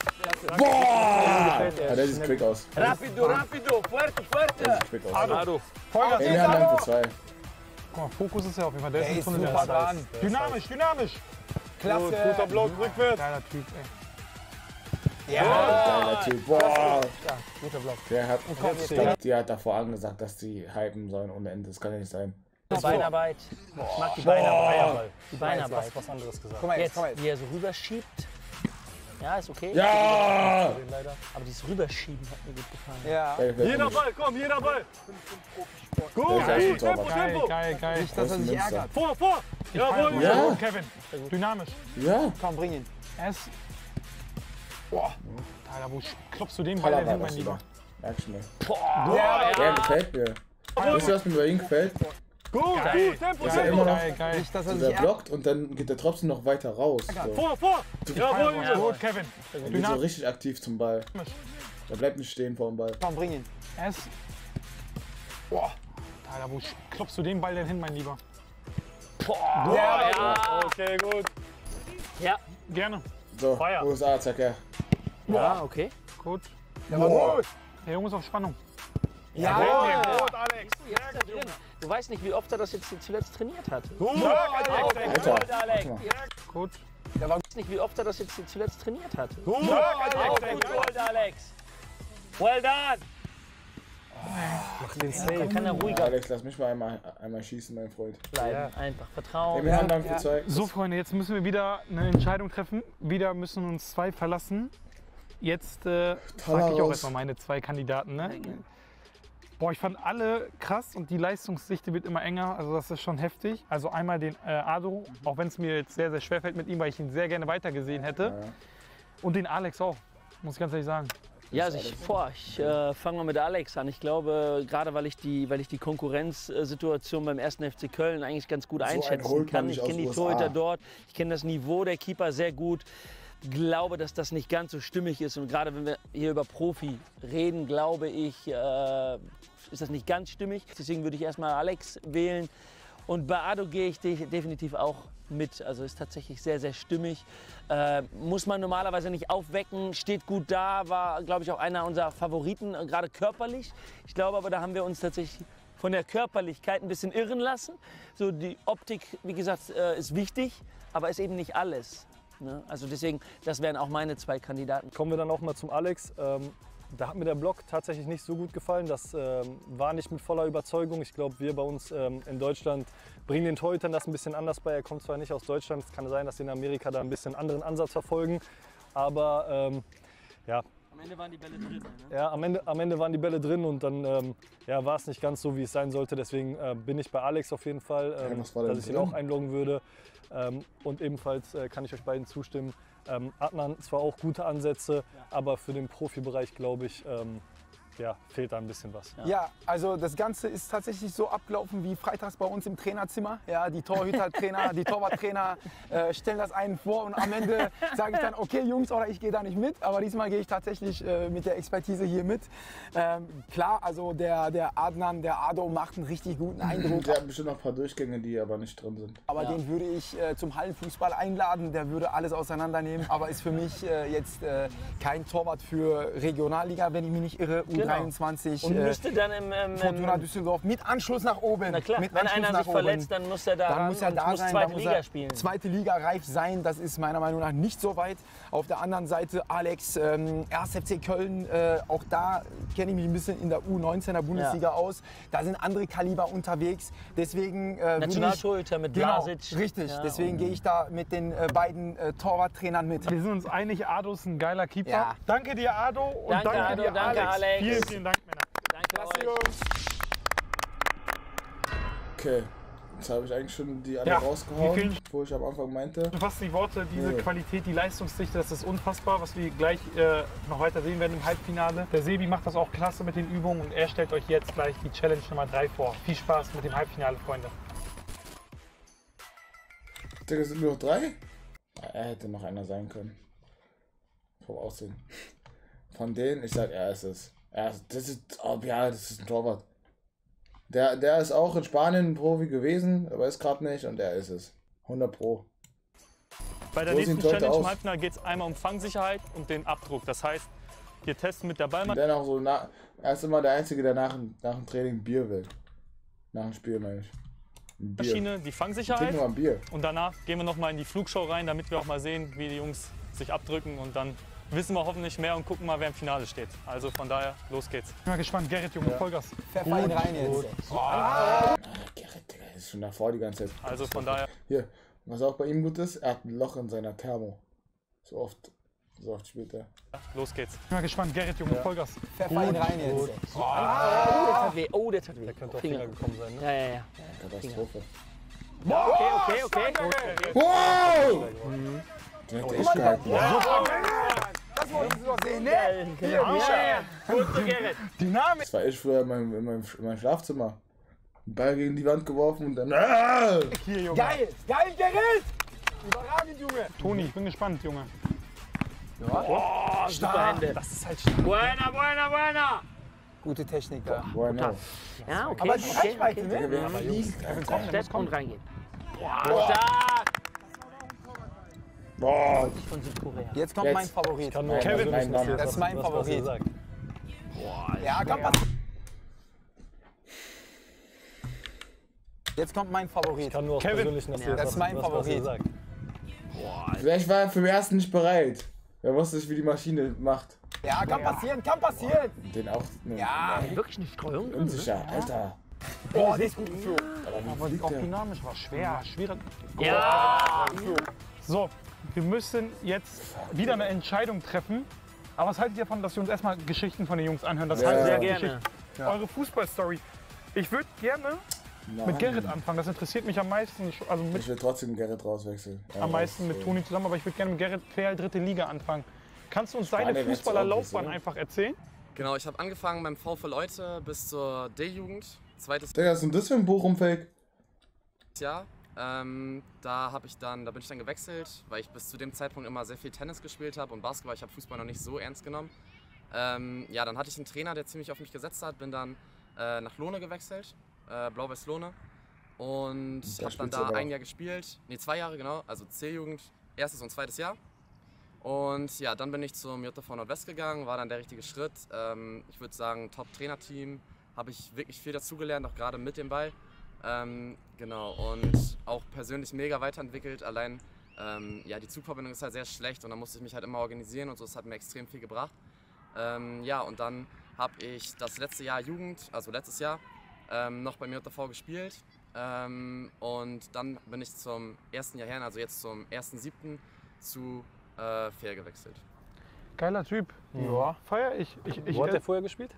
Ja, Boah! Ja, der sieht quick aus. Rapido, rapido, fuerte, fuerte. Der sieht quick aus. Ado. Vollgas. Lang für zwei. Guck mal, Fokus ist ja auf jeden Fall. Der Der ist ist von der dran. Dynamisch, dynamisch. Klasse. Gut, guter Block, rückwärts. Geiler Typ, ey. Geiler Typ. Boah. Guter Block. Der hat, die hat davor angesagt, dass die hypen sollen ohne Ende. Das kann ja nicht sein. Beinarbeit. Ich mag die Boah. Beinarbeit. Die. Beinarbeit. was anderes gesagt. Guck mal jetzt, Jetzt, mal jetzt. wie er so rüberschiebt. Ja, ist okay. Ja! Aber dieses Rüberschieben hat mir gut gefallen. Ja. Jeder Ball, komm, jeder Ball. Gut, ist gut, Tempo. Tempo. Geil, geil. Nicht, dass er sich ärgert. Vor, vor. Jawohl, Ja. gut, Kevin. Dynamisch. Ja. Komm, bring ihn. Er ist... Boah. Alter, wo klopfst du den Ball denn hin, mein ist Lieber? über. Merk ich mir. Boah, Ja, Der gefällt mir. Wisst ihr, was mir bei ihm gefällt? Gut, Geil. gut, Tempo, er Tempo. immer noch Geil, geil. Nicht, dass er so sich der ärgert. blockt und dann geht er trotzdem noch weiter raus. So. Vor, vor. Jawohl, gut, Kevin. Er geht so richtig aktiv zum Ball. Er bleibt nicht stehen vor dem Ball. Komm, bring ihn. Er ist... Boah. Alter, wo klopfst du den Ball denn hin, mein Lieber? Boah, ja. Okay, gut. Ja. Gerne. So, Feuer. USA, zack, ja. Ja, okay. Gut. Der gut. Der Junge ist auf Spannung. Ja. Gut, Alex. Ist er drin. Du weißt nicht, wie oft er das jetzt zuletzt trainiert hat. Gut, Alter, guck mal. Gut. Du weißt nicht, wie oft er das jetzt zuletzt trainiert hat. Gut, Auch gut, gut, Alex. Well done. Mach den Da Save. kann er ruhiger Alex, lass mich mal einmal, einmal schießen, mein Freund. bleiben. Einfach Ey, vertrauen. wir haben Dank für zwei. So, Freunde, jetzt müssen wir wieder eine Entscheidung treffen. Wieder müssen uns zwei verlassen. Jetzt äh, frage ich auch erstmal meine zwei Kandidaten. Ne? Boah, ich fand alle krass und die Leistungsdichte wird immer enger. Also das ist schon heftig. Also einmal den äh, Ado, auch wenn es mir jetzt sehr, sehr schwer fällt mit ihm, weil ich ihn sehr gerne weitergesehen hätte. Und den Alex auch, muss ich ganz ehrlich sagen. Ja, also ich, boah, ich äh, fange mal mit Alex an. Ich glaube, gerade weil ich die, weil ich die Konkurrenzsituation beim 1. FC Köln eigentlich ganz gut einschätzen man kann. Ich kenne die USA. Torhüter dort, ich kenne das Niveau der Keeper sehr gut. Glaube, dass das nicht ganz so stimmig ist. Und gerade wenn wir hier über Profi reden, glaube ich, äh, ist das nicht ganz stimmig. Deswegen würde ich erstmal Alex wählen. Und bei Ado gehe ich de definitiv auch mit. Also ist tatsächlich sehr, sehr stimmig. Äh, muss man normalerweise nicht aufwecken, steht gut da, war, glaube ich, auch einer unserer Favoriten, äh, gerade körperlich. Ich glaube aber, da haben wir uns tatsächlich von der Körperlichkeit ein bisschen irren lassen. So die Optik, wie gesagt, äh, ist wichtig, aber ist eben nicht alles. Ne? Also deswegen, das wären auch meine zwei Kandidaten. Kommen wir dann auch mal zum Alex. Ähm, da hat mir der Block tatsächlich nicht so gut gefallen. Das ähm, war nicht mit voller Überzeugung. Ich glaube, wir bei uns ähm, in Deutschland bringen den Torhütern das ein bisschen anders bei. Er kommt zwar nicht aus Deutschland, es kann sein, dass sie in Amerika da ein bisschen anderen Ansatz verfolgen. Aber ähm, ja, Am Ende waren die Bälle drin. Ne? ja, am Ende, am Ende waren die Bälle drin und dann ähm, ja, war es nicht ganz so, wie es sein sollte. Deswegen äh, bin ich bei Alex auf jeden Fall, ähm, denn dass ich ihn drin? auch einloggen würde. Ähm, und ebenfalls äh, kann ich euch beiden zustimmen. Ähm, Adnan zwar auch gute Ansätze, aber für den Profibereich glaube ich, ähm, ja, fehlt da ein bisschen was. Ja, also das Ganze ist tatsächlich so abgelaufen wie freitags bei uns im Trainerzimmer. Ja, die Torhütertrainer, die Torwarttrainer äh, stellen das einen vor und am Ende sage ich dann, okay Jungs, oder ich gehe da nicht mit. Aber diesmal gehe ich tatsächlich äh, mit der Expertise hier mit. Ähm, klar, also der, der Adnan, der Ado macht einen richtig guten Eindruck. Der hat bestimmt noch ein paar Durchgänge, die aber nicht drin sind. Aber den würde ich äh, zum Hallenfußball einladen. Der würde alles auseinandernehmen. Aber ist für mich äh, jetzt äh, kein Torwart für Regionalliga, wenn ich mich nicht irre. U23. Und äh, müsste dann im, im, Fortuna im Düsseldorf mit Anschluss nach oben. Na klar, mit wenn Anschluss einer sich verletzt, oben. dann muss er da dann muss er da muss sein, zweite muss Liga spielen. Zweite Liga reif sein, das ist meiner Meinung nach nicht so weit. Auf der anderen Seite Alex, ähm, 1. FC Köln, äh, auch da kenne ich mich ein bisschen in der U19 der Bundesliga aus. Da sind andere Kaliber unterwegs. Deswegen äh, Nationaltorhüter mit genau, Blasic. Richtig, Ja, deswegen gehe ich da mit den äh, beiden äh, Torwarttrainern mit. Wir sind uns einig, Ado ist ein geiler Keeper. Ja. Danke dir, Ado. Und Danke, danke, Ado, dir, danke, Alex. Alex. Vielen, vielen Dank, Männer. Danke euch. Okay, jetzt habe ich eigentlich schon die alle Ja, rausgehauen, wo ich am Anfang meinte. Fast die Worte, diese Nee. Qualität, die Leistungsdichte, das ist unfassbar, was wir gleich äh, noch weiter sehen werden im Halbfinale. Der Sebi macht das auch klasse mit den Übungen und er stellt euch jetzt gleich die Challenge Nummer 3 vor. Viel Spaß mit dem Halbfinale, Freunde. Digga, sind nur noch drei? Er hätte noch einer sein können. Vom Aussehen. Von denen, ich sag, er ist es. Er ist, das ist, oh, ja, das ist ein Torwart. Der, der ist auch in Spanien ein Profi gewesen, aber ist gerade nicht und er ist es. 100 Pro. Bei der So nächsten Challenge im. Halbfinale geht es einmal um Fangsicherheit und den Abdruck. Das heißt, wir testen mit der dann auch so, na, er ist immer der Einzige, der nach, dem- nach dem Training Bier will. Nach dem Spiel, meine ich. Maschine, die Fangsicherheit. Und danach gehen wir nochmal in die Flugshow rein, damit wir auch mal sehen, wie die Jungs sich abdrücken. Und dann wissen wir hoffentlich mehr und gucken mal, wer im Finale steht. Also von daher, los geht's. Ich bin mal gespannt. Gerrit, Junge, Vollgas. Pfeffer rein jetzt. Gerrit, Digga, ist schon davor die ganze Zeit. Also von daher. Hier, was auch bei ihm gut ist, er hat ein Loch in seiner Thermo. So oft, so oft spielt er. Los geht's. Ich bin mal gespannt. Gerrit, Junge, Vollgas. Pfeffer rein jetzt. Oh, der tat weh. Oh, der tat weh. Der könnte auf Finger gekommen sein, ne? Ja, ja, ja. Katastrophe. Okay, okay, okay. Wow! Mhm. Der hat echt gehalten. Das wolltest du doch sehen, ne? Hier, Ja, Michel. Gut Gerrit. Dynamik. Das war ich früher in meinem, in meinem, in meinem Schlafzimmer. Ball gegen die Wand geworfen und dann. Ah! Hier, Junge. Geil, geil, Gerrit! Überragend, Junge. Toni, ich bin gespannt, Junge. Oh, super Hände. Das ist halt stark. Buena, buena, buena. Gute Technik, ja. No. Ja, okay. Aber die okay, Reichweite, okay. ne? Wer fliegt? Stepp und reingehen. Boah, stark. Boah, Von Südkorea. Jetzt kommt Jetzt. mein Favorit. Kann nur Kevin, nein, passieren, das ist mein was- was Favorit. ihr sagt. Ja, kann passieren. Jetzt kommt mein Favorit. Kann nur aus Kevin. persönlichen passieren, Das ist mein was- was Favorit. sagt. vielleicht war er für den ersten nicht bereit. Er wusste nicht, wie die Maschine macht. Ja, kann passieren, kann passieren. Den auch. Ne, Ja. Wirklich eine Streuung? Unsicher, Alter. Boah, der ist gut geflogen. Aber die auch dynamisch war. Schwer, schwierig. Ja. So, wir müssen jetzt wieder eine Entscheidung treffen. Aber was haltet ihr davon, dass wir uns erstmal Geschichten von den Jungs anhören? Das Ja. heißt, Sehr eure gerne. Geschichten. Eure Fußballstory. Ich würde gerne Nein. mit Gerrit anfangen. Das interessiert mich am meisten. Ich- Also mit, Ich will trotzdem Gerrit rauswechseln. Ja, am meisten mit raus- Toni zusammen, aber ich würde gerne mit Gerrit Quer dritte Liga anfangen. Kannst du uns deine Fußballerlaufbahn einfach erzählen? Genau, ich habe angefangen beim VfL Leute bis zur D-Jugend, zweites Digga, was ist denn das für ein Bochum-Fake? Jahr. Ähm, da habe ich dann, da bin ich dann gewechselt, weil ich bis zu dem Zeitpunkt immer sehr viel Tennis gespielt habe und Basketball. Ich habe Fußball noch nicht so ernst genommen. Ähm, ja, dann hatte ich einen Trainer, der ziemlich auf mich gesetzt hat, bin dann äh, nach Lohne gewechselt, äh, Blau-Weiß Lohne und Da habe dann da ein. Jahr gespielt, nee zwei Jahre genau, also C-Jugend, erstes und zweites Jahr. Und ja, dann bin ich zum JV Nordwest gegangen, war dann der richtige Schritt. Ähm, ich würde sagen, Top-Trainer-Team, habe ich wirklich viel dazugelernt, auch gerade mit dem Ball. Ähm, genau, und auch persönlich mega weiterentwickelt. Allein, ähm, ja, die Zugverbindung ist halt sehr schlecht und da musste ich mich halt immer organisieren und so. Das hat mir extrem viel gebracht. Ähm, ja, und dann habe ich das letzte Jahr Jugend, also letztes Jahr, ähm, noch beim JV gespielt. Ähm, und dann bin ich zum ersten Jahr her, also jetzt zum 1.7. zu äh, Fair gewechselt. Geiler Typ. Ja. Feier ich. ich, ich Wo hat äh, der vorher gespielt?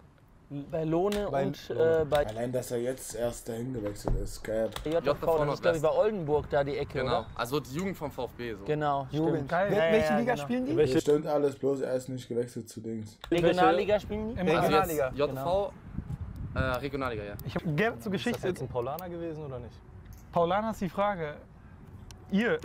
Bei Lohne Bei und äh, bei Allein, dass er jetzt erst dahin gewechselt ist, geil. JV, das ist glaube ich bei Oldenburg da die Ecke, Genau, oder? also die Jugend vom VfB. So. Genau, Jugend. stimmt. Geil. Ja, Welche ja, Liga genau. spielen die? Welche- Das stimmt alles, bloß er ist nicht gewechselt zu Dings. Regionalliga spielen die? Im Also Regionalliga. JV, äh, Regionalliga, ja. Ich habe Gerrit zur Ist das Geschichte. jetzt ein Paulaner gewesen oder nicht? Paulana ist die Frage. Ihr,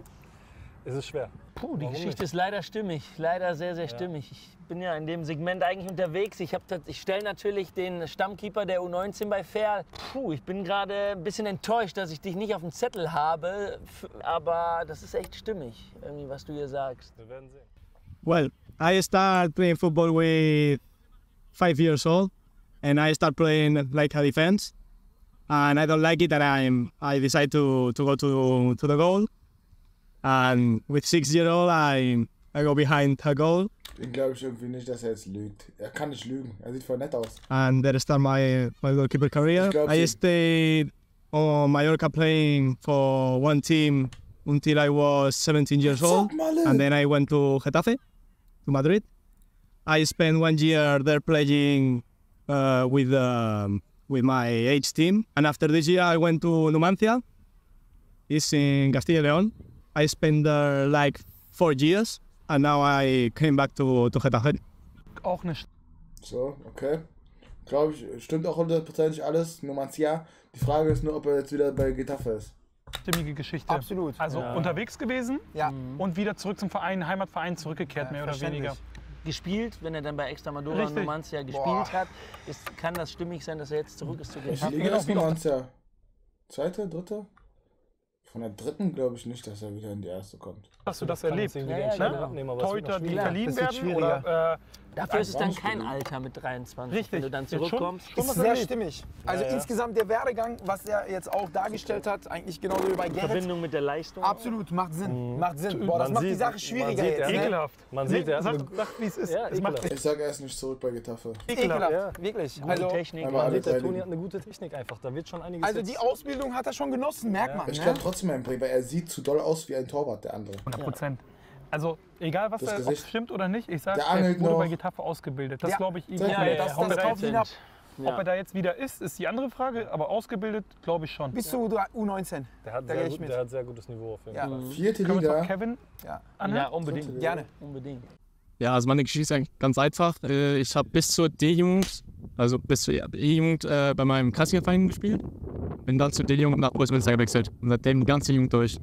Es ist schwer. Puh, die Warum Geschichte nicht? ist leider stimmig. Leider sehr, sehr stimmig. Ich bin ja in dem Segment eigentlich unterwegs. Ich, ich stelle natürlich den Stammkeeper der U19 bei Fair. Puh, ich bin gerade ein bisschen enttäuscht, dass ich dich nicht auf dem Zettel habe. Aber das ist echt stimmig, irgendwie, was du hier sagst. Wir werden sehen. Well, I start playing football with five years old, and I start playing like a defense. And I don't like it, and I'm I decide to, to go to to the goal. And with six year old, I I go behind a goal, Den glaube ich irgendwie nicht, dass er jetzt lügt. Er kann nicht lügen. Er sieht voll nett aus. and that start my my goalkeeper career. I stayed on Mallorca playing for one team until I was 17 years old, and then I went to Getafe, to Madrid. I spent one year there playing uh, with um, with my age team, and after this year I went to Numancia. It's in Castilla y León. I spent there like four years, and now I came back to to Getafe. auch nicht. So, okay. Glaube ich, stimmt auch hundertprozentig alles. Numancia. Die Frage ist nur, ob er jetzt wieder bei Getafe ist. Stimmige Geschichte. Absolut. Also Ja. unterwegs gewesen Ja. und wieder zurück zum Verein, Heimatverein zurückgekehrt, Ja, mehr oder weniger. Gespielt, wenn er dann bei Extremadura und Richtig. Numancia gespielt Boah. hat, ist, kann das stimmig sein, dass er jetzt zurück ist zu Getafe. Liga ist wie oft- Numancia? Zweite, dritte? Von der dritten glaube ich nicht, dass er wieder in die erste kommt. Hast du das erlebt? Ja, Entscheidung ne? abnehmen, aber es wird Torhüter, die verliehen werden oder äh, Dafür ist es dann kein? Alter mit 23, Richtig. wenn du dann zurückkommst. Ist sehr stimmig. Also Ja, ja. insgesamt der Werdegang, was er jetzt auch dargestellt hat, eigentlich genauso wie bei In Gerrit. Verbindung mit der Leistung. Absolut, macht Sinn. Macht Sinn. Boah, das Man macht die sieht- Sache man schwieriger sieht, jetzt. ja. Ne? Ekelhaft. Man sieht, er hat sag, eine- sag wie es ist. Ja, es. Ich sage erst nicht zurück bei Getafe. Ekelhaft, ja. wirklich. Gute Also, Technik. Man sieht, der Toni hat eine gute Technik einfach. Da wird schon einiges also die Ausbildung hat er schon genossen, merkt man. Ich ne? glaube trotzdem ein Brie, weil er sieht zu doll aus wie ein Torwart, der andere. 100 Prozent. Also egal, was Das da ob Gesicht. es stimmt oder nicht, ich sage, Der er wurde noch. bei Getafe ausgebildet. Das Ja. glaube ich ihm. Ja, Das- ja, ob, das er da kauft jetzt, ihn ab. ob er da jetzt wieder ist, ist die andere Frage. Aber ausgebildet, glaube ich schon. Bis zu U19. Der hat, Da sehr gut, der hat sehr gutes Niveau auf jeden Ja. Fall. Vierte Können Liga. auf Kevin Ja. anhören? Ja, unbedingt. Gerne. Unbedingt. Ja, also meine Geschichte ist eigentlich ganz einfach. Äh, Ich habe bis zur D-Jugend, also bis zur E-Jugend äh, bei meinem Kassigerverein gespielt. Bin dann zur D-Jugend nach Preußen Münster gewechselt. Und seitdem die ganze Jugend durch.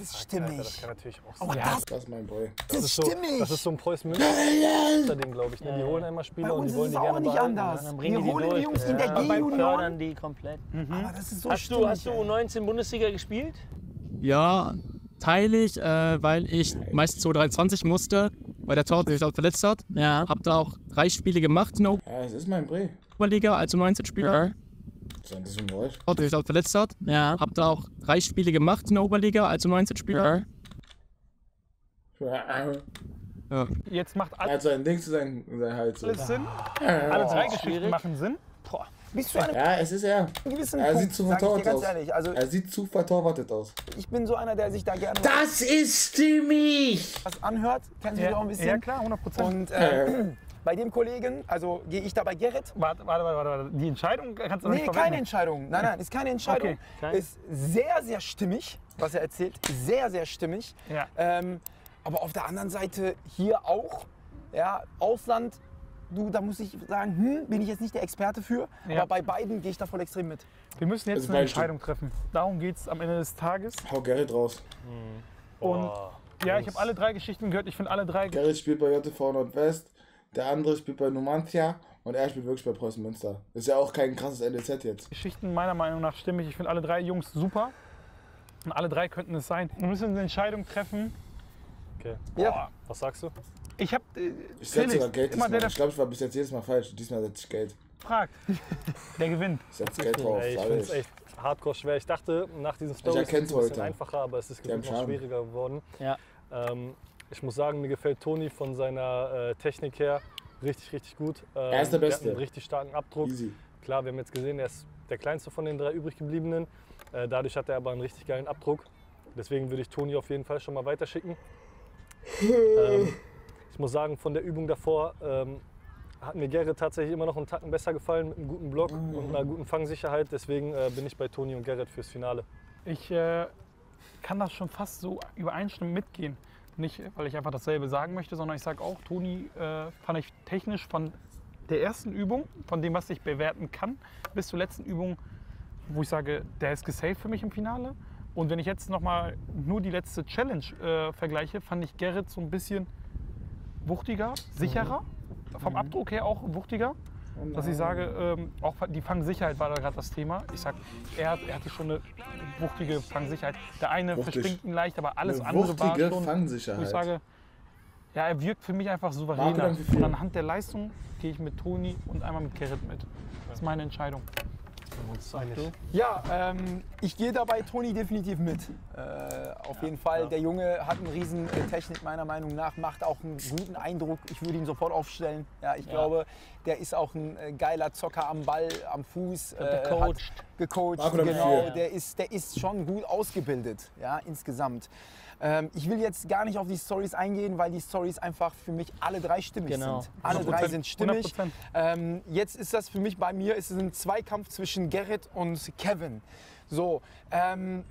Das ist Alter, das stimmig. kann natürlich auch Auch sein. das, Das ist mein Brie. das ist so, stimmig. das ist so ein Preußen Münster Ding, glaube ich. Ne? Die Ja, holen einmal Spieler und die ist wollen die auch gerne nicht behalten. anders. Dann Wir die holen die durch. Jungs in der Aber G-Junioren. fördern die komplett. Aber das ist so Hast du, stimmig. hast du U19 Bundesliga gespielt? Ja, teilig, äh, weil ich meistens zu 23 musste, weil der Torwart sich auch verletzt hat. Ja. Hab da auch drei Spiele gemacht der Ja, es ist mein Brie. Oberliga, also 19 Spieler. Was ist das für ein Geräusch? Sich auch verletzt hat. Ja. Hab da auch drei Spiele gemacht in der Oberliga, also 19 Spieler. Ja. Jetzt macht Er alles hat sein Ding zu sein, sein Hals. so. Sinn. Alle drei Geschichten Schwierig. machen Sinn. Bist du an Ja, es ist er. Er Punkt, sieht zu ich ganz aus. ehrlich. Also Er sieht zu vertorwartet aus. ich bin so einer, der sich da gerne Das ist stimmig! was anhört. Kennst du mich auch ein bisschen? Ja, klar, 100 Prozent. Und äh, bei dem Kollegen, also gehe ich da bei Gerrit. Warte, warte, warte, warte. Die Entscheidung kannst du Nee, nicht keine verwenden. Entscheidung. Nein, nein, ist keine Entscheidung. Okay, Ist sehr, sehr stimmig, was er erzählt. Sehr, sehr stimmig. Ja. Ähm, aber auf der anderen Seite hier auch, ja, Ausland, du, da muss ich sagen, hm, bin ich jetzt nicht der Experte für. Ja. Aber bei beiden gehe ich da voll extrem mit. Wir müssen jetzt Also eine Entscheidung treffen. Darum geht es am Ende des Tages. Hau Gerrit raus. Und Boah, ja, ich habe alle drei Geschichten gehört. Ich finde alle drei. Gerrit spielt bei JTV Nordwest, der andere spielt bei Numantia und er spielt wirklich bei Preußen Münster. Ist ja auch kein krasses NLZ jetzt. Geschichten meiner Meinung nach stimmig. Ich finde alle drei Jungs super. Und alle drei könnten es sein. Wir müssen eine Entscheidung treffen. Okay. Ja. Was sagst du? Ich habe äh, Ich setze sogar Geld immer diesmal. der, Ich glaube, ich war bis jetzt jedes Mal falsch. Diesmal setze ich Geld. fragt, der gewinnt. Ich setze Geld drauf. Ey, ich finde es echt hardcore schwer. Ich dachte, nach diesen Stories ist es ein bisschen heute. einfacher, aber es ist gefühlt noch schwieriger geworden. Ja. Ähm, ich muss sagen, mir gefällt Toni von seiner äh, Technik her richtig, richtig gut. Ähm, Er ist der hat Beste. einen richtig starken Abdruck. Easy. Klar, wir haben jetzt gesehen, er ist der kleinste von den drei übrig gebliebenen. Äh, dadurch hat er aber einen richtig geilen Abdruck. Deswegen würde ich Toni auf jeden Fall schon mal weiterschicken. ähm, ich muss sagen, von der Übung davor ähm, hat mir Gerrit tatsächlich immer noch einen Tacken besser gefallen mit einem guten Block und einer guten Fangsicherheit. Deswegen äh, bin ich bei Toni und Gerrit fürs Finale. Ich äh, kann das schon fast so übereinstimmend mitgehen. Nicht, weil ich einfach dasselbe sagen möchte, sondern ich sage auch, Toni äh, fand ich technisch von der ersten Übung, von dem, was ich bewerten kann, bis zur letzten Übung, wo ich sage, der ist gesaved für mich im Finale. Und wenn ich jetzt nochmal nur die letzte Challenge äh, vergleiche, fand ich Gerrit so ein bisschen wuchtiger, sicherer, vom Abdruck her auch wuchtiger. Dass ich sage, ähm, auch die Fangsicherheit war da gerade das Thema. Ich sag, er, er hatte schon eine wuchtige Fangsicherheit. Der eine Wuchtig. verspringt ihn leicht, aber alles Eine andere war wuchtige schon, wo Fangsicherheit. ich sage, ja, er wirkt für mich einfach souveräner. Und anhand der Leistung gehe ich mit Toni und einmal mit Gerrit mit. Das ist meine Entscheidung. Ja, ähm, ich gehe dabei Toni definitiv mit. Äh, auf jeden Fall. Der Junge hat eine riesen äh, Technik meiner Meinung nach, macht auch einen guten Eindruck. Ich würde ihn sofort aufstellen. Ja, ich glaube, der ist auch ein äh, geiler Zocker am Ball, am Fuß. Hat Äh, gecoacht. hat gecoacht, genau. Der ist, der ist schon gut ausgebildet, ja, insgesamt. Ähm, ich will jetzt gar nicht auf die Stories eingehen, weil die Stories einfach für mich alle drei stimmig Genau. sind. Alle drei 100%, sind stimmig. 100%. Ähm, jetzt ist das für mich bei mir ist es ein Zweikampf zwischen Gerrit und Kevin. So, ähm,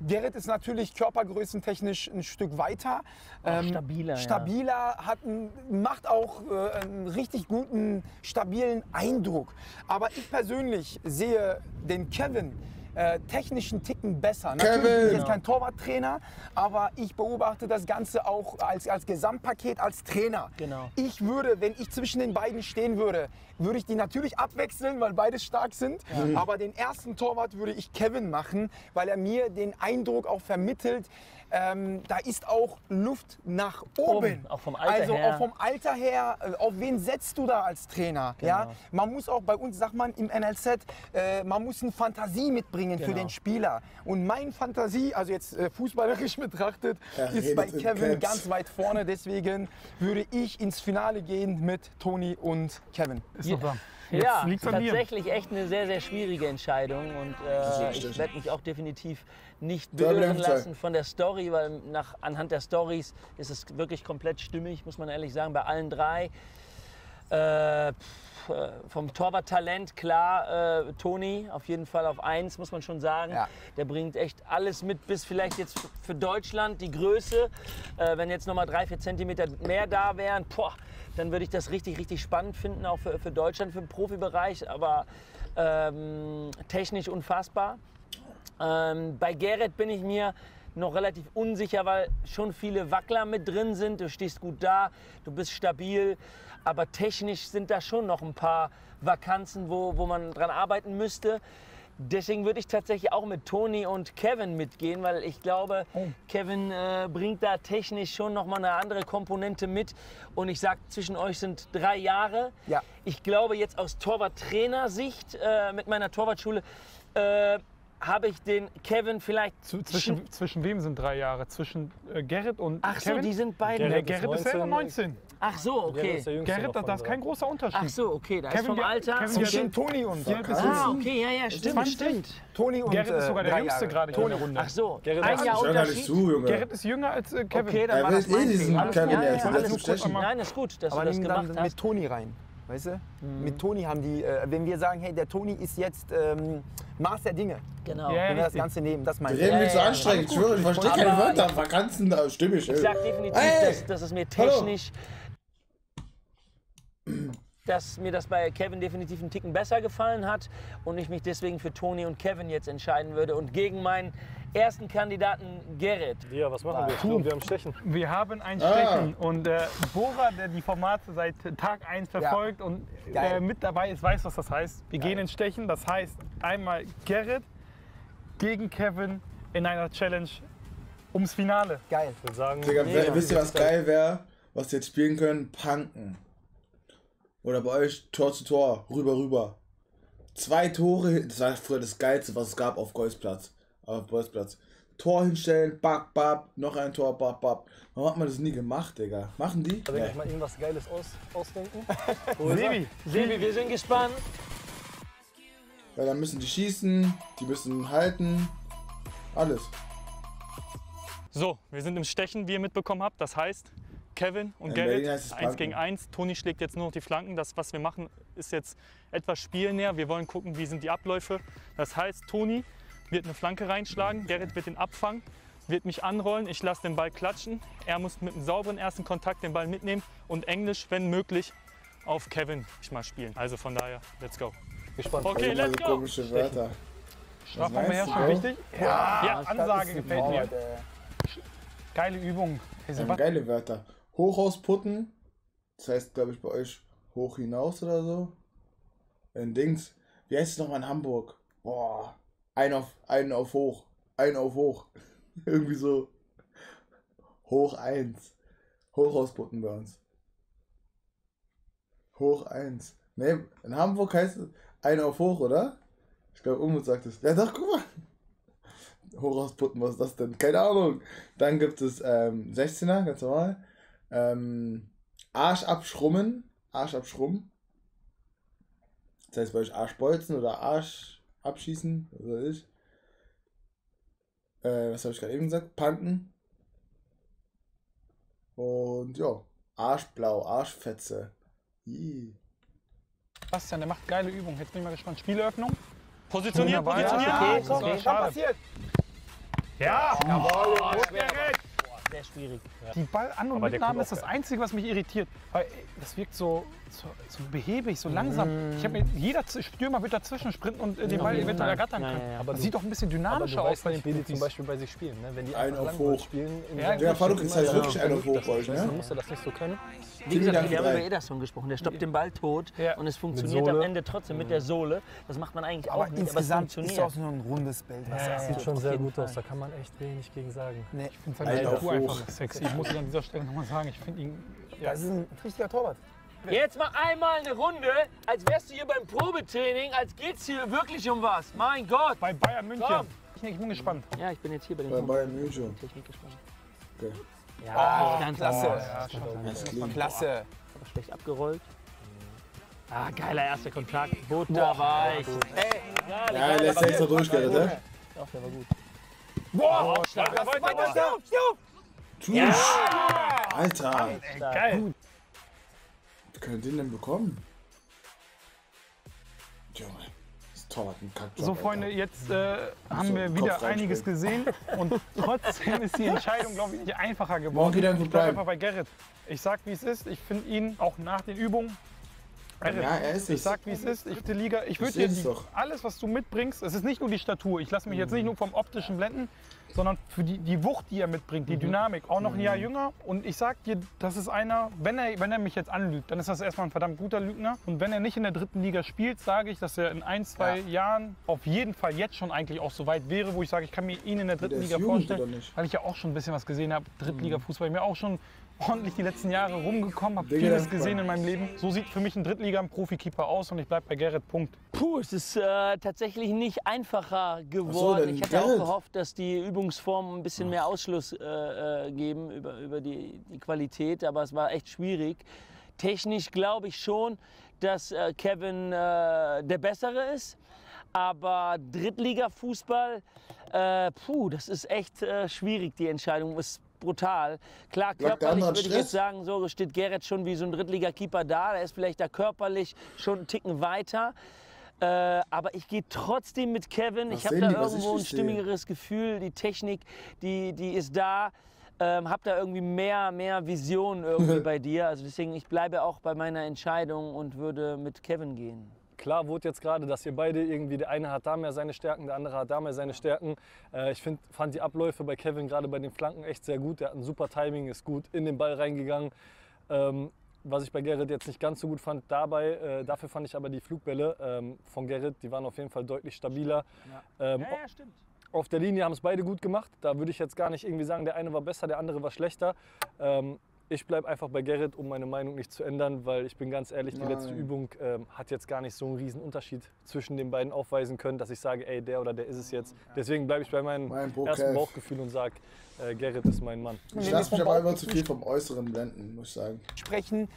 Gerrit ist natürlich körpergrößentechnisch ein Stück weiter. Ähm, stabiler, ja. Stabiler, hat einen, macht auch äh, einen richtig guten, stabilen Eindruck. Aber ich persönlich sehe den Kevin äh, technischen Ticken besser. Natürlich bin ich Kevin! jetzt kein Torwarttrainer, aber ich beobachte das Ganze auch als, als Gesamtpaket, als Trainer. Genau. Ich würde, wenn ich zwischen den beiden stehen würde, würde ich die natürlich abwechseln, weil beide stark sind. Mhm. Aber den ersten Torwart würde ich Kevin machen, weil er mir den Eindruck auch vermittelt, ähm, da ist auch Luft nach oben. Oben, auch vom Alter also her. auch vom Alter her, äh, auf wen setzt du da als Trainer? Ja? Genau. Man muss auch bei uns, sagt man im NLZ, äh, man muss eine Fantasie mitbringen für Genau. den Spieler. Und mein Fantasie, also jetzt äh, fußballerisch betrachtet, Er ist bei Kevin ganz weit vorne. Deswegen würde ich ins Finale gehen mit Toni und Kevin. Ist doch da. Jetzt ja, liegt's an mir. tatsächlich echt eine sehr, sehr schwierige Entscheidung. Und äh, ich werde mich auch definitiv nicht bleibt lassen von der Story, weil nach, anhand der Stories ist es wirklich komplett stimmig, muss man ehrlich sagen, bei allen drei. Äh, äh, vom Torwarttalent klar, äh, Toni auf jeden Fall auf eins, muss man schon sagen. Ja. Der bringt echt alles mit, bis vielleicht jetzt für Deutschland die Größe. Äh, wenn jetzt noch mal drei, vier Zentimeter mehr da wären, boah, dann würde ich das richtig, richtig spannend finden, auch für, für Deutschland, für den Profibereich. Aber ähm, technisch unfassbar. Ähm, bei Gerrit bin ich mir noch relativ unsicher, weil schon viele Wackler mit drin sind. Du stehst gut da, du bist stabil, aber technisch sind da schon noch ein paar Vakanzen, wo, wo man dran arbeiten müsste. Deswegen würde ich tatsächlich auch mit Toni und Kevin mitgehen, weil ich glaube, Kevin äh, bringt da technisch schon noch mal eine andere Komponente mit. Und ich sag, zwischen euch sind drei Jahre. Ja. Ich glaube jetzt aus Torwarttrainersicht äh, mit meiner Torwartschule äh, habe ich den Kevin vielleicht Zu, zwischen, zwischen wem sind drei Jahre? Zwischen äh, Gerrit und Ach so, Kevin? die sind beide. Der Gerrit Gerrit ist selber 19. Ach so, okay. Gerrit, das, das ist kein großer Unterschied. Ach so, okay, da ist Kevin, vom wie- Alter. Kevin, Zwischen Toni und Ah, okay, ja, ja, stimmt, 20? stimmt. Toni und Gerrit ist sogar der Jüngste Jahre. gerade hier in der Runde. Ach so, Gerrit ein ist- Jahr Unterschied. zu, Junge. Gerrit ist jünger als äh, Kevin. Okay, dann Er war das eh mein diesen Fehler. Alles Kevin ja, der alles gut. Nein, ist gut, dass Aber du das gemacht hast. mit Toni rein. Weißt du? Mit Toni haben die, äh, wenn wir sagen, hey, der Toni ist jetzt ähm, Maß der Dinge. Genau. Ja, ja, Wenn wir das. Ganze nehmen, das meine ich. reden nicht so ja, anstrengend, ich schwöre, ich verstehe keine Wörter. Vakanzen, da stimme ich. Ich sag definitiv, dass, dass es mir Hallo. technisch, dass mir das bei Kevin definitiv einen Ticken besser gefallen hat und ich mich deswegen für Toni und Kevin jetzt entscheiden würde und gegen meinen ersten Kandidaten Gerrit. Ja, was machen wir? Glaube, wir haben Stechen. Wir haben ein Ah. Stechen und äh, Bora, der die Formate seit Tag 1 verfolgt und äh, Geil. mit dabei ist, weiß, was das heißt. Wir gehen ins Stechen, das heißt einmal Gerrit gegen Kevin in einer Challenge ums Finale. Geil. Ich würde sagen, Digga, wisst ihr, was geil wäre? Was wir jetzt spielen können? Punken. Oder bei euch Tor zu Tor, rüber, rüber. Zwei Tore, das war früher das Geilste, was es gab auf Golfplatz. Auf Golfplatz. Tor hinstellen, bap, bap, noch ein Tor, bap, bap. Warum hat man das nie gemacht, Digga? Machen die? soll ich mal irgendwas Geiles aus, ausdenken? Sebi, Sebi, wir sind gespannt. Weil dann müssen die schießen, die müssen halten. Alles. So, wir sind im Stechen, wie ihr mitbekommen habt. Das heißt, Kevin und In Gerrit, Berlin heißt es 1 Planken. gegen 1. Toni schlägt jetzt nur noch die Flanken. Das, was wir machen, ist jetzt etwas spielnäher. Wir wollen gucken, wie sind die Abläufe. Das heißt, Toni wird eine Flanke reinschlagen, Gerrit wird den abfangen, wird mich anrollen, ich lasse den Ball klatschen. Er muss mit einem sauberen ersten Kontakt den Ball mitnehmen und Englisch, wenn möglich, auf Kevin ich mal spielen. Also von daher, let's go. Gespannt. Okay, Immer let's go. komische Wörter. Strafraumbeherrschung, wichtig? Ja, Ja, Ansage gefällt mir. Geile Übung. Ähm, geile Wörter. Hochhausputten. Das heißt, glaube ich, bei euch hoch hinaus oder so. Ein Dings. Wie heißt es nochmal in Hamburg? Boah. Ein auf, ein auf hoch. Ein auf hoch. Irgendwie so. Hoch eins. Hochhausputten bei uns. Hoch eins. Ne, in Hamburg heißt es ein auf hoch, oder? Ich glaube, Umut sagt es. Ja, doch, guck mal. Hochhausputten, was ist das denn? Keine Ahnung. Dann gibt es ähm, 16er, ganz normal. Ähm, Arsch abschrummen. Arsch abschrummen. Das heißt bei euch Arschbolzen oder Arsch abschießen. Was weiß ich. Äh, was habe ich gerade eben gesagt? Panken. Und ja. Arschblau, Arschfetze. Ih. Bastian, der macht geile Übung. Jetzt bin ich mal gespannt. Spielöffnung. Positioniert, positioniert. Ja, Okay, so, okay. schade. passiert? Ja, Jawohl, Gerrit. Sehr schwierig. Die Ball-An- und der Mitnahme ist das geil. Einzige, was mich irritiert. Weil das wirkt so, so, so behäbig, so langsam. Ich habe mir, jeder Stürmer wird dazwischen sprinten und den Ball Fall. ergattern können. ja, ja. Aber das du- sieht doch ein bisschen Aber dynamischer du aus weißt bei den nicht, wie die zum. Beispiel bei sich spielen. Ne? Wenn die Ein einfach auf hoch. spielen, Ja, Ja, Faruk, heißt ja, wirklich ein auf hoch bei ne? Dann muss er das nicht so können. Wie gesagt, wir haben über Ederson gesprochen. Der stoppt den Ball tot und es funktioniert am Ende trotzdem mit der Sohle. Das macht man eigentlich Aber auch nicht, aber es insgesamt ist funktioniert. auch so ein rundes Bild. das sieht ist. schon sehr gut aus, da kann man echt wenig gegen sagen. Nee. Ich finde auf einfach sexy. Ich muss es an dieser Stelle nochmal sagen. Ich finde ihn. Ja, Das ist ein richtiger Torwart. Jetzt mal einmal eine Runde, als wärst du hier beim Probetraining, als geht's hier wirklich um was. Mein Gott. bei Bayern München. Komm. Ich, ich bin gespannt. Ja, ich bin jetzt hier bei den Bei. Bayern München. Technik gespannt. Okay. Ja, Ah, ganz klasse. anders. Ja. Klasse. Aber schlecht abgerollt. Ah, geiler erster Kontakt. Butterweich. Ey, Ja, gerade, lässt aber- extra durchgehen, ne? Doch, der war gut. Boah, Oh, stark. weiter, weiter, Weiter, weiter. Stopp, stopp! Tschüss. Alter, Geil. wie können wir den denn bekommen? Junge. So, Freunde, Alter. jetzt äh, haben So, wir wieder einiges gesehen und trotzdem ist die Entscheidung, glaube ich, nicht einfacher geworden. Ich gut bleib bleiben. einfach bei Gerrit. Ich sag, wie es ist. Ich finde ihn auch nach den Übungen. Gerrit, Ja, er ist ich es. sag, wie es ist. Ich die Liga. Ich würde dir es die, doch. alles, was du mitbringst, es ist nicht nur die Statur. Ich lasse mich jetzt nicht nur vom optischen blenden, sondern für die, die Wucht, die er mitbringt, die Dynamik. Auch noch ein Jahr jünger. Und ich sag dir, das ist einer, wenn er, wenn er mich jetzt anlügt, dann ist das erstmal ein verdammt guter Lügner. Und wenn er nicht in der dritten Liga spielt, sage ich, dass er in ein, zwei Jahren auf jeden Fall jetzt schon eigentlich auch so weit wäre, wo ich sage, ich kann mir ihn in der dritten Der Liga vorstellen. Weil ich ja auch schon ein bisschen was gesehen habe. Drittliga-Fußball. Ich mir auch schon ordentlich die letzten Jahre rumgekommen, habe vieles das- gesehen in meinem Leben. So sieht für mich ein Drittliga-Profi-Keeper aus und ich bleibe bei Gerrit. Punkt. Puh, es ist äh, tatsächlich nicht einfacher so, geworden. denn ich hatte auch gehofft, dass die Übungsformen ein bisschen mehr Ausschluss äh, äh, geben über, über die, die Qualität, aber es war echt schwierig. Technisch glaube ich schon, dass äh, Kevin äh, der Bessere ist, aber Drittliga-Fußball, äh, puh, das ist echt äh, schwierig, die Entscheidung ist brutal. Klar, körperlich würde ich jetzt sagen, so steht Gerrit schon wie so ein Drittliga-Keeper da. Der ist vielleicht da körperlich schon einen Ticken weiter. Äh, aber ich gehe trotzdem mit Kevin. Was ich habe da irgendwo ein nicht sehe? stimmigeres Gefühl. Die Technik, die, die ist da. Ähm, hab da irgendwie mehr, mehr Vision irgendwie bei dir. Also deswegen, ich bleibe auch bei meiner Entscheidung und würde mit Kevin gehen. Klar wurde jetzt gerade, dass ihr beide irgendwie, der eine hat da mehr seine Stärken, der andere hat da mehr seine Stärken. Äh, ich find, fand die Abläufe bei Kevin gerade bei den Flanken echt sehr gut. Der hat ein super Timing, ist gut in den Ball reingegangen. Ähm, was ich bei Gerrit jetzt nicht ganz so gut fand, dabei, äh, dafür fand ich aber die Flugbälle ähm, von Gerrit, die waren auf jeden Fall deutlich stabiler. Ähm, ja, stimmt. auf der Linie haben es beide gut gemacht. Da würde ich jetzt gar nicht irgendwie sagen, der eine war besser, der andere war schlechter. Ähm, ich bleibe einfach bei Gerrit, um meine Meinung nicht zu ändern, weil ich bin ganz ehrlich, die letzte Nein. Übung ähm, hat jetzt gar nicht so einen riesen Unterschied zwischen den beiden aufweisen können, dass ich sage, ey, der oder der ist es jetzt. Deswegen bleibe ich bei meinem Mein ersten. Bauchgefühl und sage, äh, Gerrit ist mein Mann. Ich lasse mich aber immer zu viel vom Äußeren blenden, muss ich sagen. Sprechen.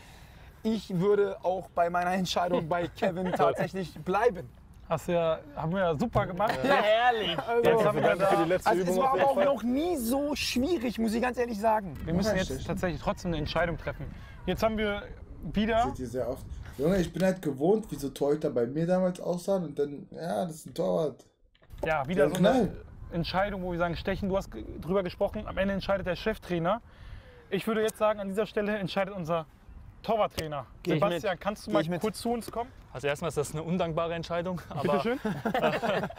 Ich würde auch bei meiner Entscheidung bei Kevin tatsächlich bleiben. Hast du ja, haben wir ja super gemacht. Ja, herrlich. Also, Jetzt haben wir Danke für die letzte also es Übung war auf aber auch Fall. noch nie so schwierig, muss ich ganz ehrlich sagen. wir müssen jetzt tatsächlich trotzdem eine Entscheidung treffen. Jetzt haben wir wieder. Seht ihr sehr oft. Junge, ich bin halt gewohnt, wie so Torhüter bei mir damals aussahen und dann, ja, das ist ein Torwart. Ja, wieder Der so eine Knall. Entscheidung, wo wir sagen, Stechen, du hast drüber gesprochen, am Ende entscheidet der Cheftrainer. Ich würde jetzt sagen, an dieser Stelle entscheidet unser Torwarttrainer. Sebastian, kannst du Geh mal kurz zu uns kommen? Also erstmal ist das eine undankbare Entscheidung, aber Bitte schön.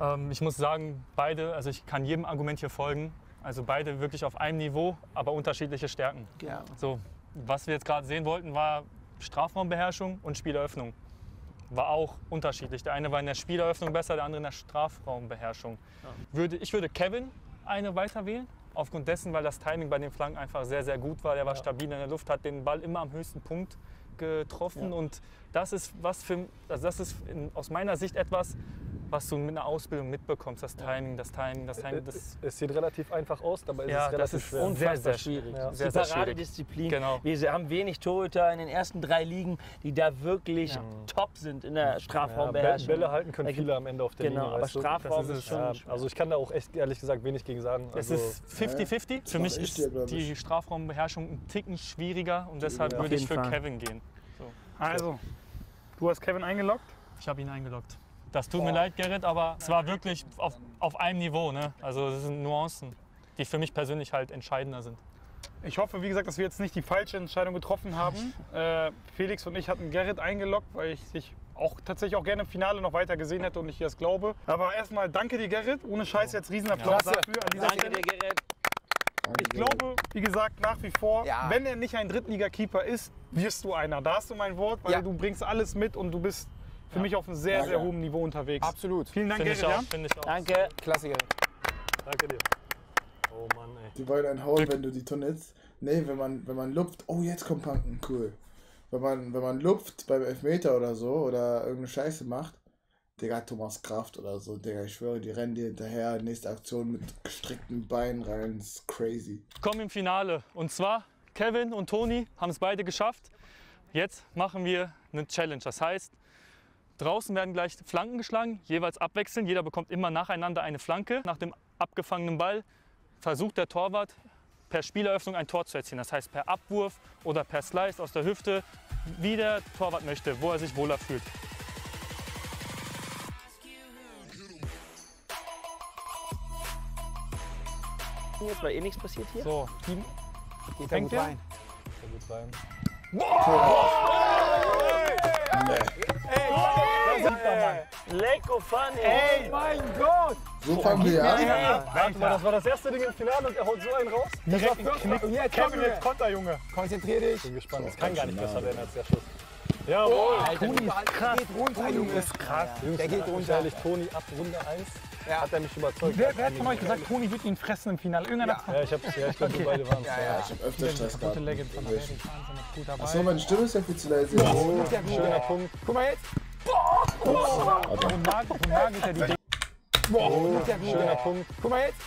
ähm, ich muss sagen, beide, also ich kann jedem Argument hier folgen. Also beide wirklich auf einem Niveau, aber unterschiedliche Stärken. Ja. So, was wir jetzt gerade sehen wollten, war Strafraumbeherrschung und Spieleröffnung. War auch unterschiedlich. Der eine war in der Spieleröffnung besser, der andere in der Strafraumbeherrschung. Würde, ich würde Kevin eine weiter wählen, aufgrund dessen, weil das Timing bei den Flanken einfach sehr, sehr gut war. Der war stabil in der Luft, hat den Ball immer am höchsten Punkt getroffen. Und das ist, was für, also das ist in, aus meiner Sicht etwas, was du mit einer Ausbildung mitbekommst. Das Timing, das Timing, das Timing. Das, Es sieht relativ einfach aus, dabei ist Ja, es das relativ ist schwer. sehr, Unfassbar sehr schwierig. Ja. Das ist Sehr, sehr schwierig. Paradedisziplin. Genau. Wir haben wenig Torhüter in den ersten drei Ligen, die da wirklich top sind in der Ja, Strafraumbeherrschung. Bälle halten können viele am Ende auf der Genau, Linie. aber? Strafraum Das ist schon ja, schwer. Also ich kann da auch echt ehrlich gesagt wenig gegen sagen. Es Also, ist 50-50. Für mich ich ist die Strafraumbeherrschung ein Ticken schwieriger und deshalb würde ich für Fall. Kevin gehen. So. Also, du hast Kevin eingeloggt. Ich habe ihn eingeloggt. Das tut mir leid, Gerrit, aber es war wirklich auf, auf einem Niveau. Ne? Also das sind Nuancen. die für mich persönlich halt entscheidender sind. Ich hoffe, wie gesagt, dass wir jetzt nicht die falsche Entscheidung getroffen haben. Äh, Felix und ich hatten Gerrit eingeloggt, weil ich dich auch tatsächlich auch gerne im Finale noch weiter gesehen hätte und ich das glaube. Aber erstmal danke dir, Gerrit. Ohne Scheiß jetzt Riesenapplaus Klasse. dafür. An dieser Danke Stelle. dir, Gerrit. Ich glaube, wie gesagt, nach wie vor, Ja. wenn er nicht ein Drittliga-Keeper ist, wirst du einer. Da hast du mein Wort, weil Ja. du bringst alles mit und du bist für mich auf einem sehr, Danke. sehr hohen Niveau unterwegs. Absolut. Vielen Dank, Gerrit. auch, Ja? finde ich auch. Danke. Klasse, Gerrit. Danke dir. Oh Mann, ey. Die wollen einen hauen, wenn du die Tonne jetzt. Nee, wenn man, wenn man lupft. Oh, jetzt kommt Panken. Cool. Wenn man, wenn man lupft beim Elfmeter oder so oder irgendeine Scheiße macht. Digga, Thomas Kraft oder so. Digga, ich schwöre, die rennen dir hinterher. Nächste Aktion mit gestreckten Beinen rein. Das ist crazy. kommen im Finale. Und zwar Kevin und Toni haben es beide geschafft. Jetzt machen wir eine Challenge. Das heißt, draußen werden gleich Flanken geschlagen, jeweils abwechselnd. Jeder bekommt immer nacheinander eine Flanke. Nach dem abgefangenen Ball versucht der Torwart per Spieleröffnung ein Tor zu erzielen. Das heißt per Abwurf oder per Slice aus der Hüfte, wie der Torwart möchte, wo er sich wohler fühlt. Jetzt, weil eh nichts passiert hier. So, Team. Geht da gut ihr? rein. Da gut rein. Lecko funny. Ey, mein Gott! So fangen wir an. Warte mal, das war das erste Ding im Finale und er haut so einen raus? Das war Direkt Knick. Knick. Jetzt Kevin, jetzt. Konter, Junge. Konzentrier dich. Ich bin gespannt. Das kann gar nicht besser werden als der Schuss. Jawohl. Alter, Toni krass. geht runter, Junge. ist krass. Jungs, Der geht runter. Ehrlich, Toni ab Runde 1 Ja. hat er mich überzeugt. Wer, wer hat von euch gesagt, Toni wird ihn fressen im Finale? Irgendeiner Ja, ich, hab, ja, ich glaube, wir beide waren es. Ja, ja. Ich hab öfter Stress Gute gehabt. Legend von der Welt, wahnsinnig gut dabei. Achso, meine Stimme ist ja viel zu leise. Der Schöner. Punkt. Guck mal jetzt. Wo nagelt, wo nagelt er die Dinge? Gut, der Schöner. Punkt. Guck mal jetzt.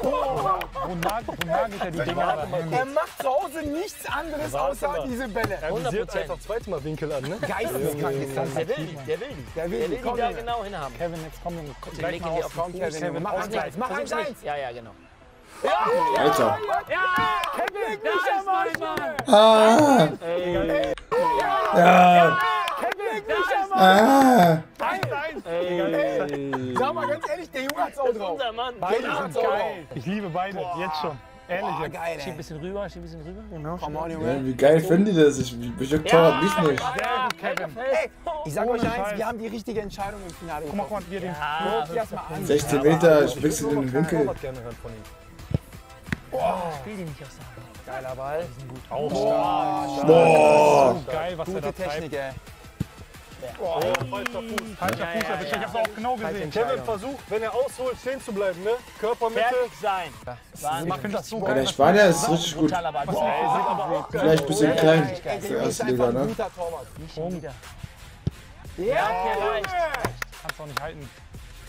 Wo nagelt, wo nagelt er die Dinge? Er macht zu Hause nichts anderes außer mal. diese Bälle. Er visiert einfach zweimal Winkel an, ne? Geisteskrank ist das. Der will die, der will die. Der will Der die. will die Komm, da genau hinhaben. Kevin, jetzt komm. Die Gleich mal aus auf Komm, Fuß. Kevin. Mach eins, mach eins, eins. Ja, ja, genau. Alter. Kevin, nicht am Arsch, Mann. Ah! Ja! Kevin, nicht am Arsch. Ah! Eins, eins. Sag mal ganz ehrlich, der Junge hat's auch drauf. Unser Mann. Beide Genau. auch drauf. Ich liebe beide, jetzt schon. Ehrlich Boah, geil, Schieb ein ey. bisschen rüber, schieb ein bisschen rüber. Genau. Come on, Ja, wie geil finden die das? Ich bejuckt Torwart mich nicht. Ja, Kevin. Ey, ich sag euch eins, Scheiß. wir haben die richtige Entscheidung im Finale Guck mal, guck mal, wie er den. Guck dir das mal an. 16 Meter, ich wechsle den Winkel. Gerne hören von ihm. Spiel die nicht aus der Hand. Geiler Ball. Auch stark. Boah! So geil, was er da Gute Technik, treibt. ey. Oh, falscher Fuß. Falscher Ja, Fuß ja. Ich ja, hab's auch genau gesehen. Kevin versucht, wenn er ausholt, stehen zu bleiben, ne? Körpermitte. Fertig sein. Ich finde das so geil. der Spanier ist richtig gut. Vielleicht ein bisschen klein. Ey, Für der Junge ist erste einfach Liga, ein ne? guter Torwart. Nicht schon wieder. Ja, okay, reicht. Kannst du auch nicht halten.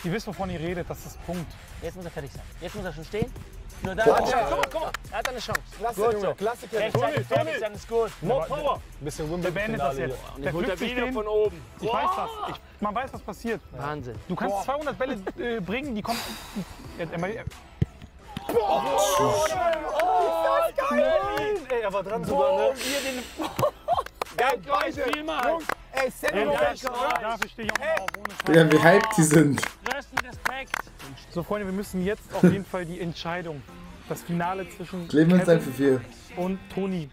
Ihr wisst, wovon ihr redet, das ist das Punkt. Jetzt muss er fertig sein. Jetzt muss er schon stehen. Nur da. Boah. Guck mal, guck mal. Er hat eine Chance. Klasse, Gut Junge. Rechtzeitig fertig sein ist gut. More power. Bisschen Der beendet das Wimbledon-Finale jetzt. hier. Der er wieder den. von oben. Ich weiß was. Ich, man weiß, was passiert. Wahnsinn. Du kannst 200 Bälle äh, bringen, die kommen. Ja, er- er- Ey, er war dran sogar, ne? Geil, beide. Jungs, ey, Sammy stehe ich auch mal auf. Ohne. Digga, wie hyped die sind. Größten Respekt. So, Freunde, wir müssen jetzt auf jeden Fall die Entscheidung, das Finale zwischen Clemens Kevin für viel. und Toni.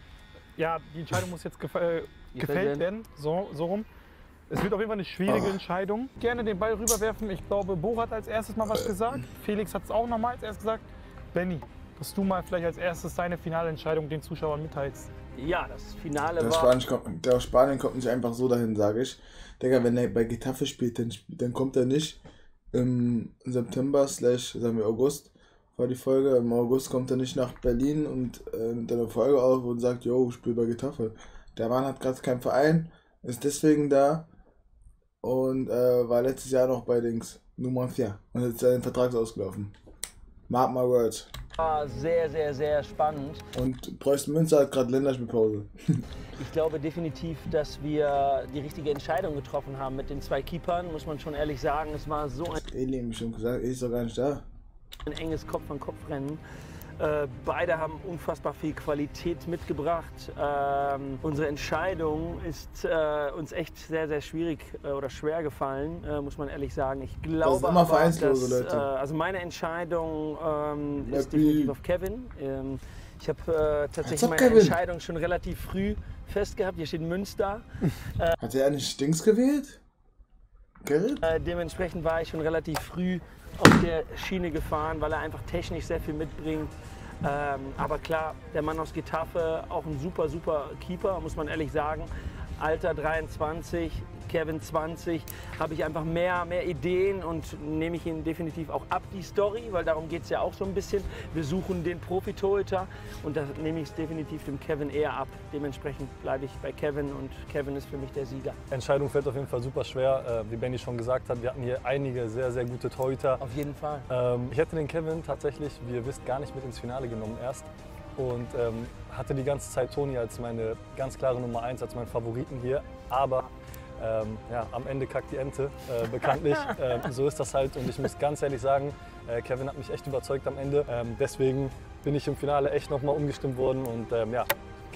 Ja, die Entscheidung muss jetzt äh, gefällt werden. So, so rum. Es wird auf jeden Fall eine schwierige Oh. Entscheidung. Gerne den Ball rüberwerfen. Ich glaube, Bo hat als erstes mal was gesagt. Felix hat es auch noch mal als erstes gesagt. Benny, dass du mal vielleicht als erstes deine finale Entscheidung den Zuschauern mitteilst. Ja, das Finale Der, war. Spanisch kommt, der aus Spanien kommt nicht einfach so dahin, sage ich. Digga, wenn er bei Getafe spielt, dann, dann kommt er nicht im September, slash, sagen wir August, war die Folge. Im August kommt er nicht nach Berlin und äh, nimmt eine Folge auf und sagt, yo, ich spiele bei Getafe. Der Mann hat gerade keinen Verein, ist deswegen da und äh, war letztes Jahr noch bei Dings, Nummer 4 und jetzt ist sein Vertrag ausgelaufen. Mark my words. war sehr, sehr, sehr spannend. Und Preußen Münster hat gerade Länderspielpause. Ich glaube definitiv, dass wir die richtige Entscheidung getroffen haben mit den zwei Keepern, muss man schon ehrlich sagen. Es war so ein, ich schon gesagt, Eli ist doch gar nicht da. ein enges Kopf-an-Kopf-Rennen. Äh, beide haben unfassbar viel Qualität mitgebracht. Ähm, unsere Entscheidung ist äh, uns echt sehr, sehr schwierig äh, oder schwer gefallen, äh, muss man ehrlich sagen. Ich glaube, immer aber, dass, Leute. äh, also meine Entscheidung ähm, ist definitiv auf Kevin. Ähm, ich habe tatsächlich meine Kevin? Entscheidung schon relativ früh festgehabt. Hier steht Münster. Hat er nicht Dings gewählt? Gerrit? äh, dementsprechend war ich schon relativ früh auf der Schiene gefahren, weil er einfach technisch sehr viel mitbringt. Ähm, aber klar, der Mann aus Getafe, auch ein super, super Keeper, muss man ehrlich sagen. Alter 23, Kevin 20, habe ich einfach mehr, mehr Ideen und nehme ich ihn definitiv auch ab, die Story, weil darum geht es ja auch so ein bisschen. Wir suchen den Profi-Torhüter und da nehme ich es definitiv dem Kevin eher ab. Dementsprechend bleibe ich bei Kevin und Kevin ist für mich der Sieger. Entscheidung fällt auf jeden Fall super schwer. Äh, wie Benny schon gesagt hat, wir hatten hier einige sehr, sehr gute Torhüter. Auf jeden Fall. Ähm, ich hätte den Kevin tatsächlich, wie ihr wisst, gar nicht mit ins Finale genommen erst. Und ähm, hatte die ganze Zeit Toni als meine ganz klare Nummer 1, als meinen Favoriten hier. Aber ähm, ja, am Ende kackt die Ente, äh, bekanntlich. ähm, so ist das halt. Und ich muss ganz ehrlich sagen, äh, Kevin hat mich echt überzeugt am Ende. Ähm, deswegen bin ich im Finale echt nochmal umgestimmt worden. Und ähm, ja,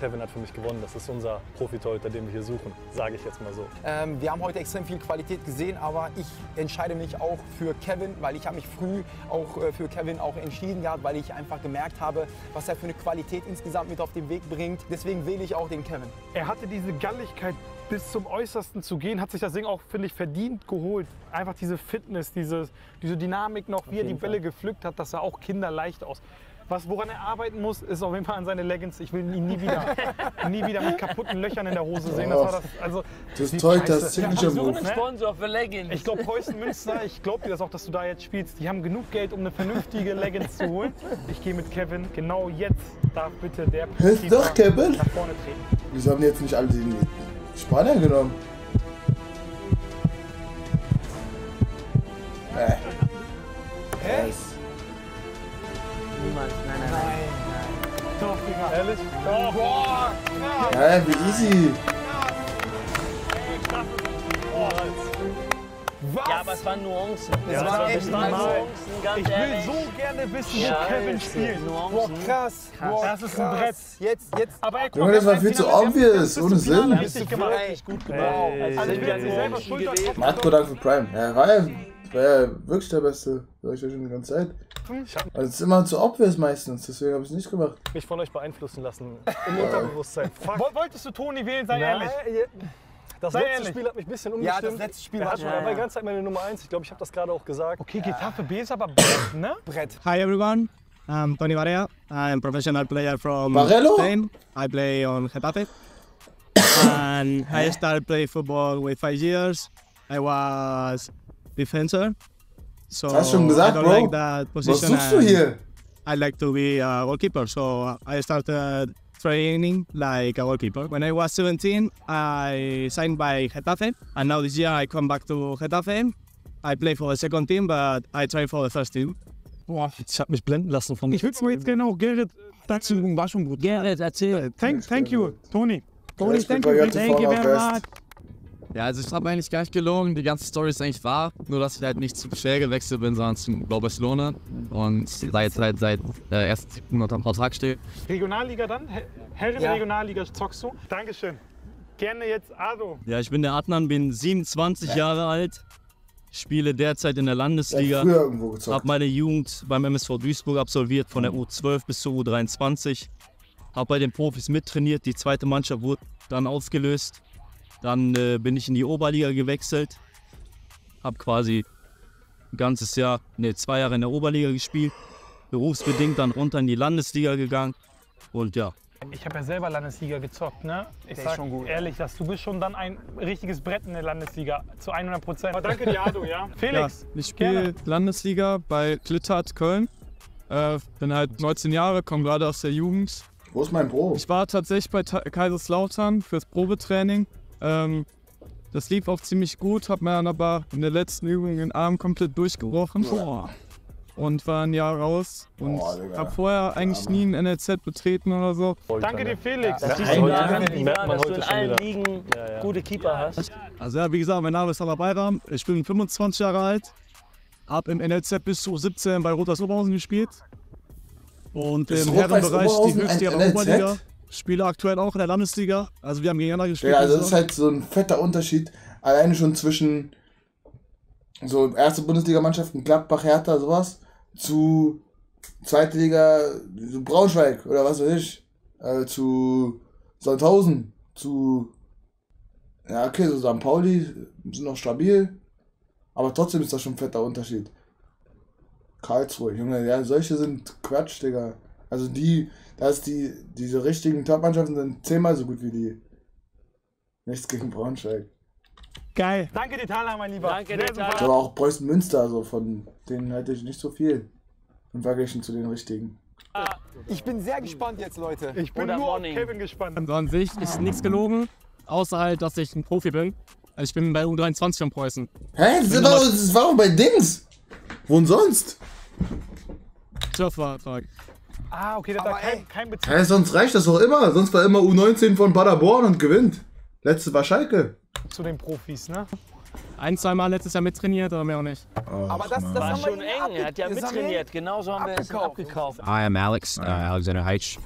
Kevin hat für mich gewonnen. Das ist unser Profitorhüter, den wir hier suchen, sage ich jetzt mal so. Ähm, wir haben heute extrem viel Qualität gesehen, aber ich entscheide mich auch für Kevin, weil ich habe mich früh auch äh, für Kevin auch entschieden gehabt, weil ich einfach gemerkt habe, was er für eine Qualität insgesamt mit auf den Weg bringt. Deswegen wähle ich auch den Kevin. Er hatte diese Galligkeit bis zum Äußersten zu gehen, hat sich das Ding auch, finde ich, verdient geholt. Einfach diese Fitness, diese, diese Dynamik noch, wie er die Bälle gepflückt hat, das sah auch kinderleicht aus. Was, woran er arbeiten muss, ist auf jeden Fall an seine Leggings. Ich will ihn nie wieder, nie wieder mit kaputten Löchern in der Hose sehen. Das war das, also, Das toll, das. Signature Move. einen Sponsor für Leggings. Ich glaube, Preußen Münster, ich glaube dir das auch, dass du da jetzt spielst. Die haben genug Geld, um eine vernünftige Leggings zu holen. Ich gehe mit Kevin. Genau jetzt darf bitte der Keeper doch Kevin? nach vorne treten. Wieso haben die jetzt nicht alle die Spanier genommen? Äh. Hä? Niemals, nein, nein, nein. Doch, Digga. Ehrlich? Doch. Boah. Ja, wie easy. Was? Ja, aber es waren Nuancen. Ja, es war waren, echt. Nuancen, ganz Ich will ehrlich. so gerne wissen, Ja, wo Kevin spielt. Nuancen. Boah, krass. Boah, Das ist ein Brett. Jetzt, jetzt. Aber ey, guck Junge, mal, das war viel zu obvious, ohne Sinn. richtig gemacht. Wirklich gut gemacht. Also ich will nicht selber schuld. Marco, danke für Prime. Ja, war ja, war ja wirklich der Beste. Sag ich ja schon die ganze Zeit. Also es ist immer zu obvious meistens, deswegen habe ich es nicht gemacht. Mich von euch beeinflussen lassen. Im Unterbewusstsein. Wolltest du Toni wählen, sei Nein, ehrlich. Das Sei letzte ehrlich. Spiel hat mich ein bisschen Ja, umgestimmt. das letzte Spiel war hat schon- war Ja, die ganze Zeit meine Nummer 1. Ich glaube, ich habe das gerade auch gesagt. Okay, Getafe B ist aber Brett, ne? Brett. Hi everyone, I'm Tony Barea. I'm a professional player from Barelo? Spain. I play on Getafe. and I started playing football with five years. I was defender. So Hast schon I gesagt, don't Bro? like that Was position. suchst du hier? I like to be a goalkeeper, so I started training like a goalkeeper. When I was 17, I signed by Getafe, and now this year I come back to Getafe. I play for the second team, but I train for the first team. Boah. Ich habe mich blenden lassen vom Ich will mal jetzt genau, Gerrit, dazu war schon gut. Gerrit, erzähl. Thank, thank you, Tony. Tony, thank you, thank you very much. Ja, also ich habe eigentlich gar nicht gelogen. Die ganze Story ist eigentlich wahr. Nur, dass ich halt nicht zu schnell gewechselt bin, sondern zu Blau Barcelona. Und seit, seit, seit äh, erst unter dem Vertrag stehe. Regionalliga dann? He- Herren Ja. Regionalliga zockst du? Dankeschön. Gerne jetzt Ado. Ja, ich bin der Adnan, bin 27 Jahre alt. Spiele derzeit in der Ja, Landesliga. irgendwo Habe meine Jugend beim MSV Duisburg absolviert, von der U12 bis zur U23. Habe bei den Profis mittrainiert, die zweite Mannschaft wurde dann aufgelöst. Dann äh, bin ich in die Oberliga gewechselt. Habe quasi ein ganzes Jahr, ne, zwei Jahre in der Oberliga gespielt. Berufsbedingt dann runter in die Landesliga gegangen. Und ja, Ich habe ja selber Landesliga gezockt, ne? Ich Der sag schon gut. ehrlich, dass du bist schon dann ein richtiges Brett in der Landesliga. Zu 100 Prozent. Aber danke dir, Ado, ja? Felix, Ja, ich spiele Landesliga bei Klittert Köln. Äh, bin halt 19 Jahre, komme gerade aus der Jugend. Wo ist mein Bro? Ich war tatsächlich bei Ta Kaiserslautern fürs Probetraining. Ähm, das lief auch ziemlich gut, hab mir dann aber in der letzten Übung den Arm komplett durchgebrochen. Und war ein Jahr raus. Und Boah, Digga. hab vorher eigentlich nie ein NLZ betreten oder so. Danke dir, Felix. Das Ja, daran, merkt Lina, man dass du in allen. Ligen Ja, ja. gute Keeper hast. Also ja, wie gesagt, mein Name ist Alba Bayram. Ich bin 25 Jahre alt. Hab im NLZ bis zu 17 bei Rotas Oberhausen gespielt. Und Ist im Herrenbereich die höchste? Oberliga. Spiele aktuell auch in der Landesliga. Also wir haben gegeneinander gespielt. Ja, also diese das ist halt so ein fetter Unterschied. Alleine schon zwischen so erste Bundesligamannschaften, Gladbach, Hertha, sowas, zu zweite Liga, so Braunschweig oder was weiß ich, äh, zu Sandhausen, zu ja okay, so St. Pauli sind noch stabil, aber trotzdem ist das schon ein fetter Unterschied. Karlsruhe, Junge, ja, solche sind Quatsch, Digga. Also die, da ist die, diese richtigen Top-Mannschaften sind zehnmal so gut wie die. Nichts gegen Braunschweig. Geil. Danke dir, Thaler, mein Lieber. Danke dir, Thaler. Aber auch Preußen Münster, also von denen hätte ich nicht so viel. Im Vergleich zu den richtigen. Ich bin sehr gespannt jetzt, Leute. Ich bin Oder nur Morning. auf Kevin gespannt. Also an sich ist nichts gelogen, außer halt, dass ich ein Profi bin. Also ich bin bei U23 von Preußen. Hä? Das, doch, das war doch bei Dings. Wo denn sonst? Surfervertrag. Ah, okay, das hat kein, kein Bezug. Hä, sonst reicht das doch immer. Sonst war immer U19 von Paderborn und gewinnt. Letzte war Schalke. zu den Profis, ne? Ein, zwei Mal letztes Jahr mittrainiert, aber mehr auch nicht. Aber das, das War schon eng, er hat ja mittrainiert. Genauso haben wir es abgekauft. abgekauft. I am Alex, uh, Alexander Heitsch.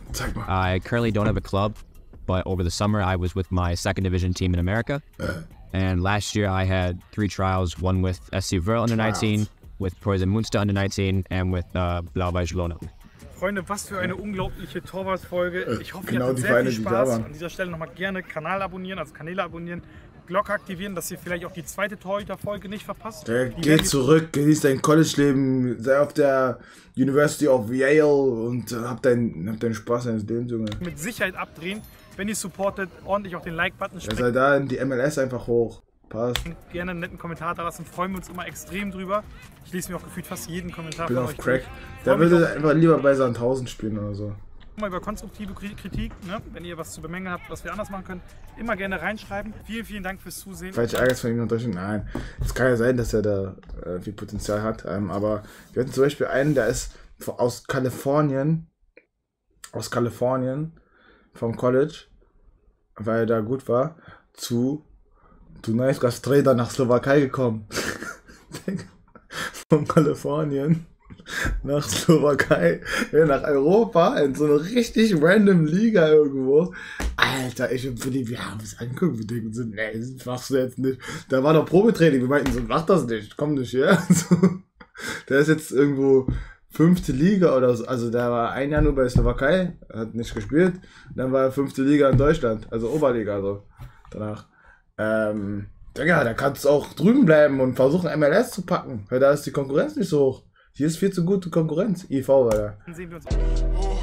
I currently don't have a club, but over the summer I was with my second division team in America. And last year I had three trials, one with SC Verl under 19, with Preußen Münster under 19, and with uh, Blau-Weiß Lona. Freunde, was für eine unglaubliche Torwartfolge. Ich hoffe, genau ihr hattet die sehr Vereine, viel die Spaß. waren. An dieser Stelle nochmal gerne Kanal abonnieren, also Kanäle abonnieren, Glocke aktivieren, dass ihr vielleicht auch die zweite Torhüter-Folge nicht verpasst. Die geht werden- zurück, genieß dein College-Leben, sei auf der University of Yale und äh, hab deinen hab deinen Spaß deines Lebens, Junge. mit Sicherheit abdrehen. Wenn ihr supportet, ordentlich auf den Like-Button Er springen. sei da in die MLS einfach hoch. Passt. Gerne einen netten Kommentar da lassen, freuen wir uns immer extrem drüber. Ich lese mir auch gefühlt fast jeden Kommentar Bin von auf euch Crack. mich würde auch einfach lieber bei Sandhausen spielen oder so. mal über konstruktive Kri- Kritik, ne? wenn ihr was zu bemängeln habt, was wir anders machen können, immer gerne reinschreiben. Vielen, vielen Dank fürs Zusehen. Falsch Ärger von ihm Deutschland. Nein. Es kann ja sein, dass er da äh, viel Potenzial hat. Ähm, aber wir hatten zum Beispiel einen, der ist aus Kalifornien. Aus Kalifornien. Vom College. Weil er da gut war. Zu Dunajsk als Trainer nach Slowakei gekommen. von Kalifornien nach Slowakei, ja, nach Europa, in so eine richtig random Liga irgendwo. Alter, ich und Philipp, wir haben es angeguckt, wir denken so, nee, das machst du jetzt nicht. Da war doch Probetraining, wir meinten so, mach das nicht, komm nicht her. So. Der ist jetzt irgendwo fünfte Liga oder so, also der war ein Jahr nur bei Slowakei, hat nicht gespielt, dann war er fünfte Liga in Deutschland, also Oberliga so, danach. Ähm, Digga, da kannst du auch drüben bleiben und versuchen MLS zu packen, weil da ist die Konkurrenz nicht so hoch. Hier ist viel zu gute Konkurrenz, IV, Alter. Sehen wir uns.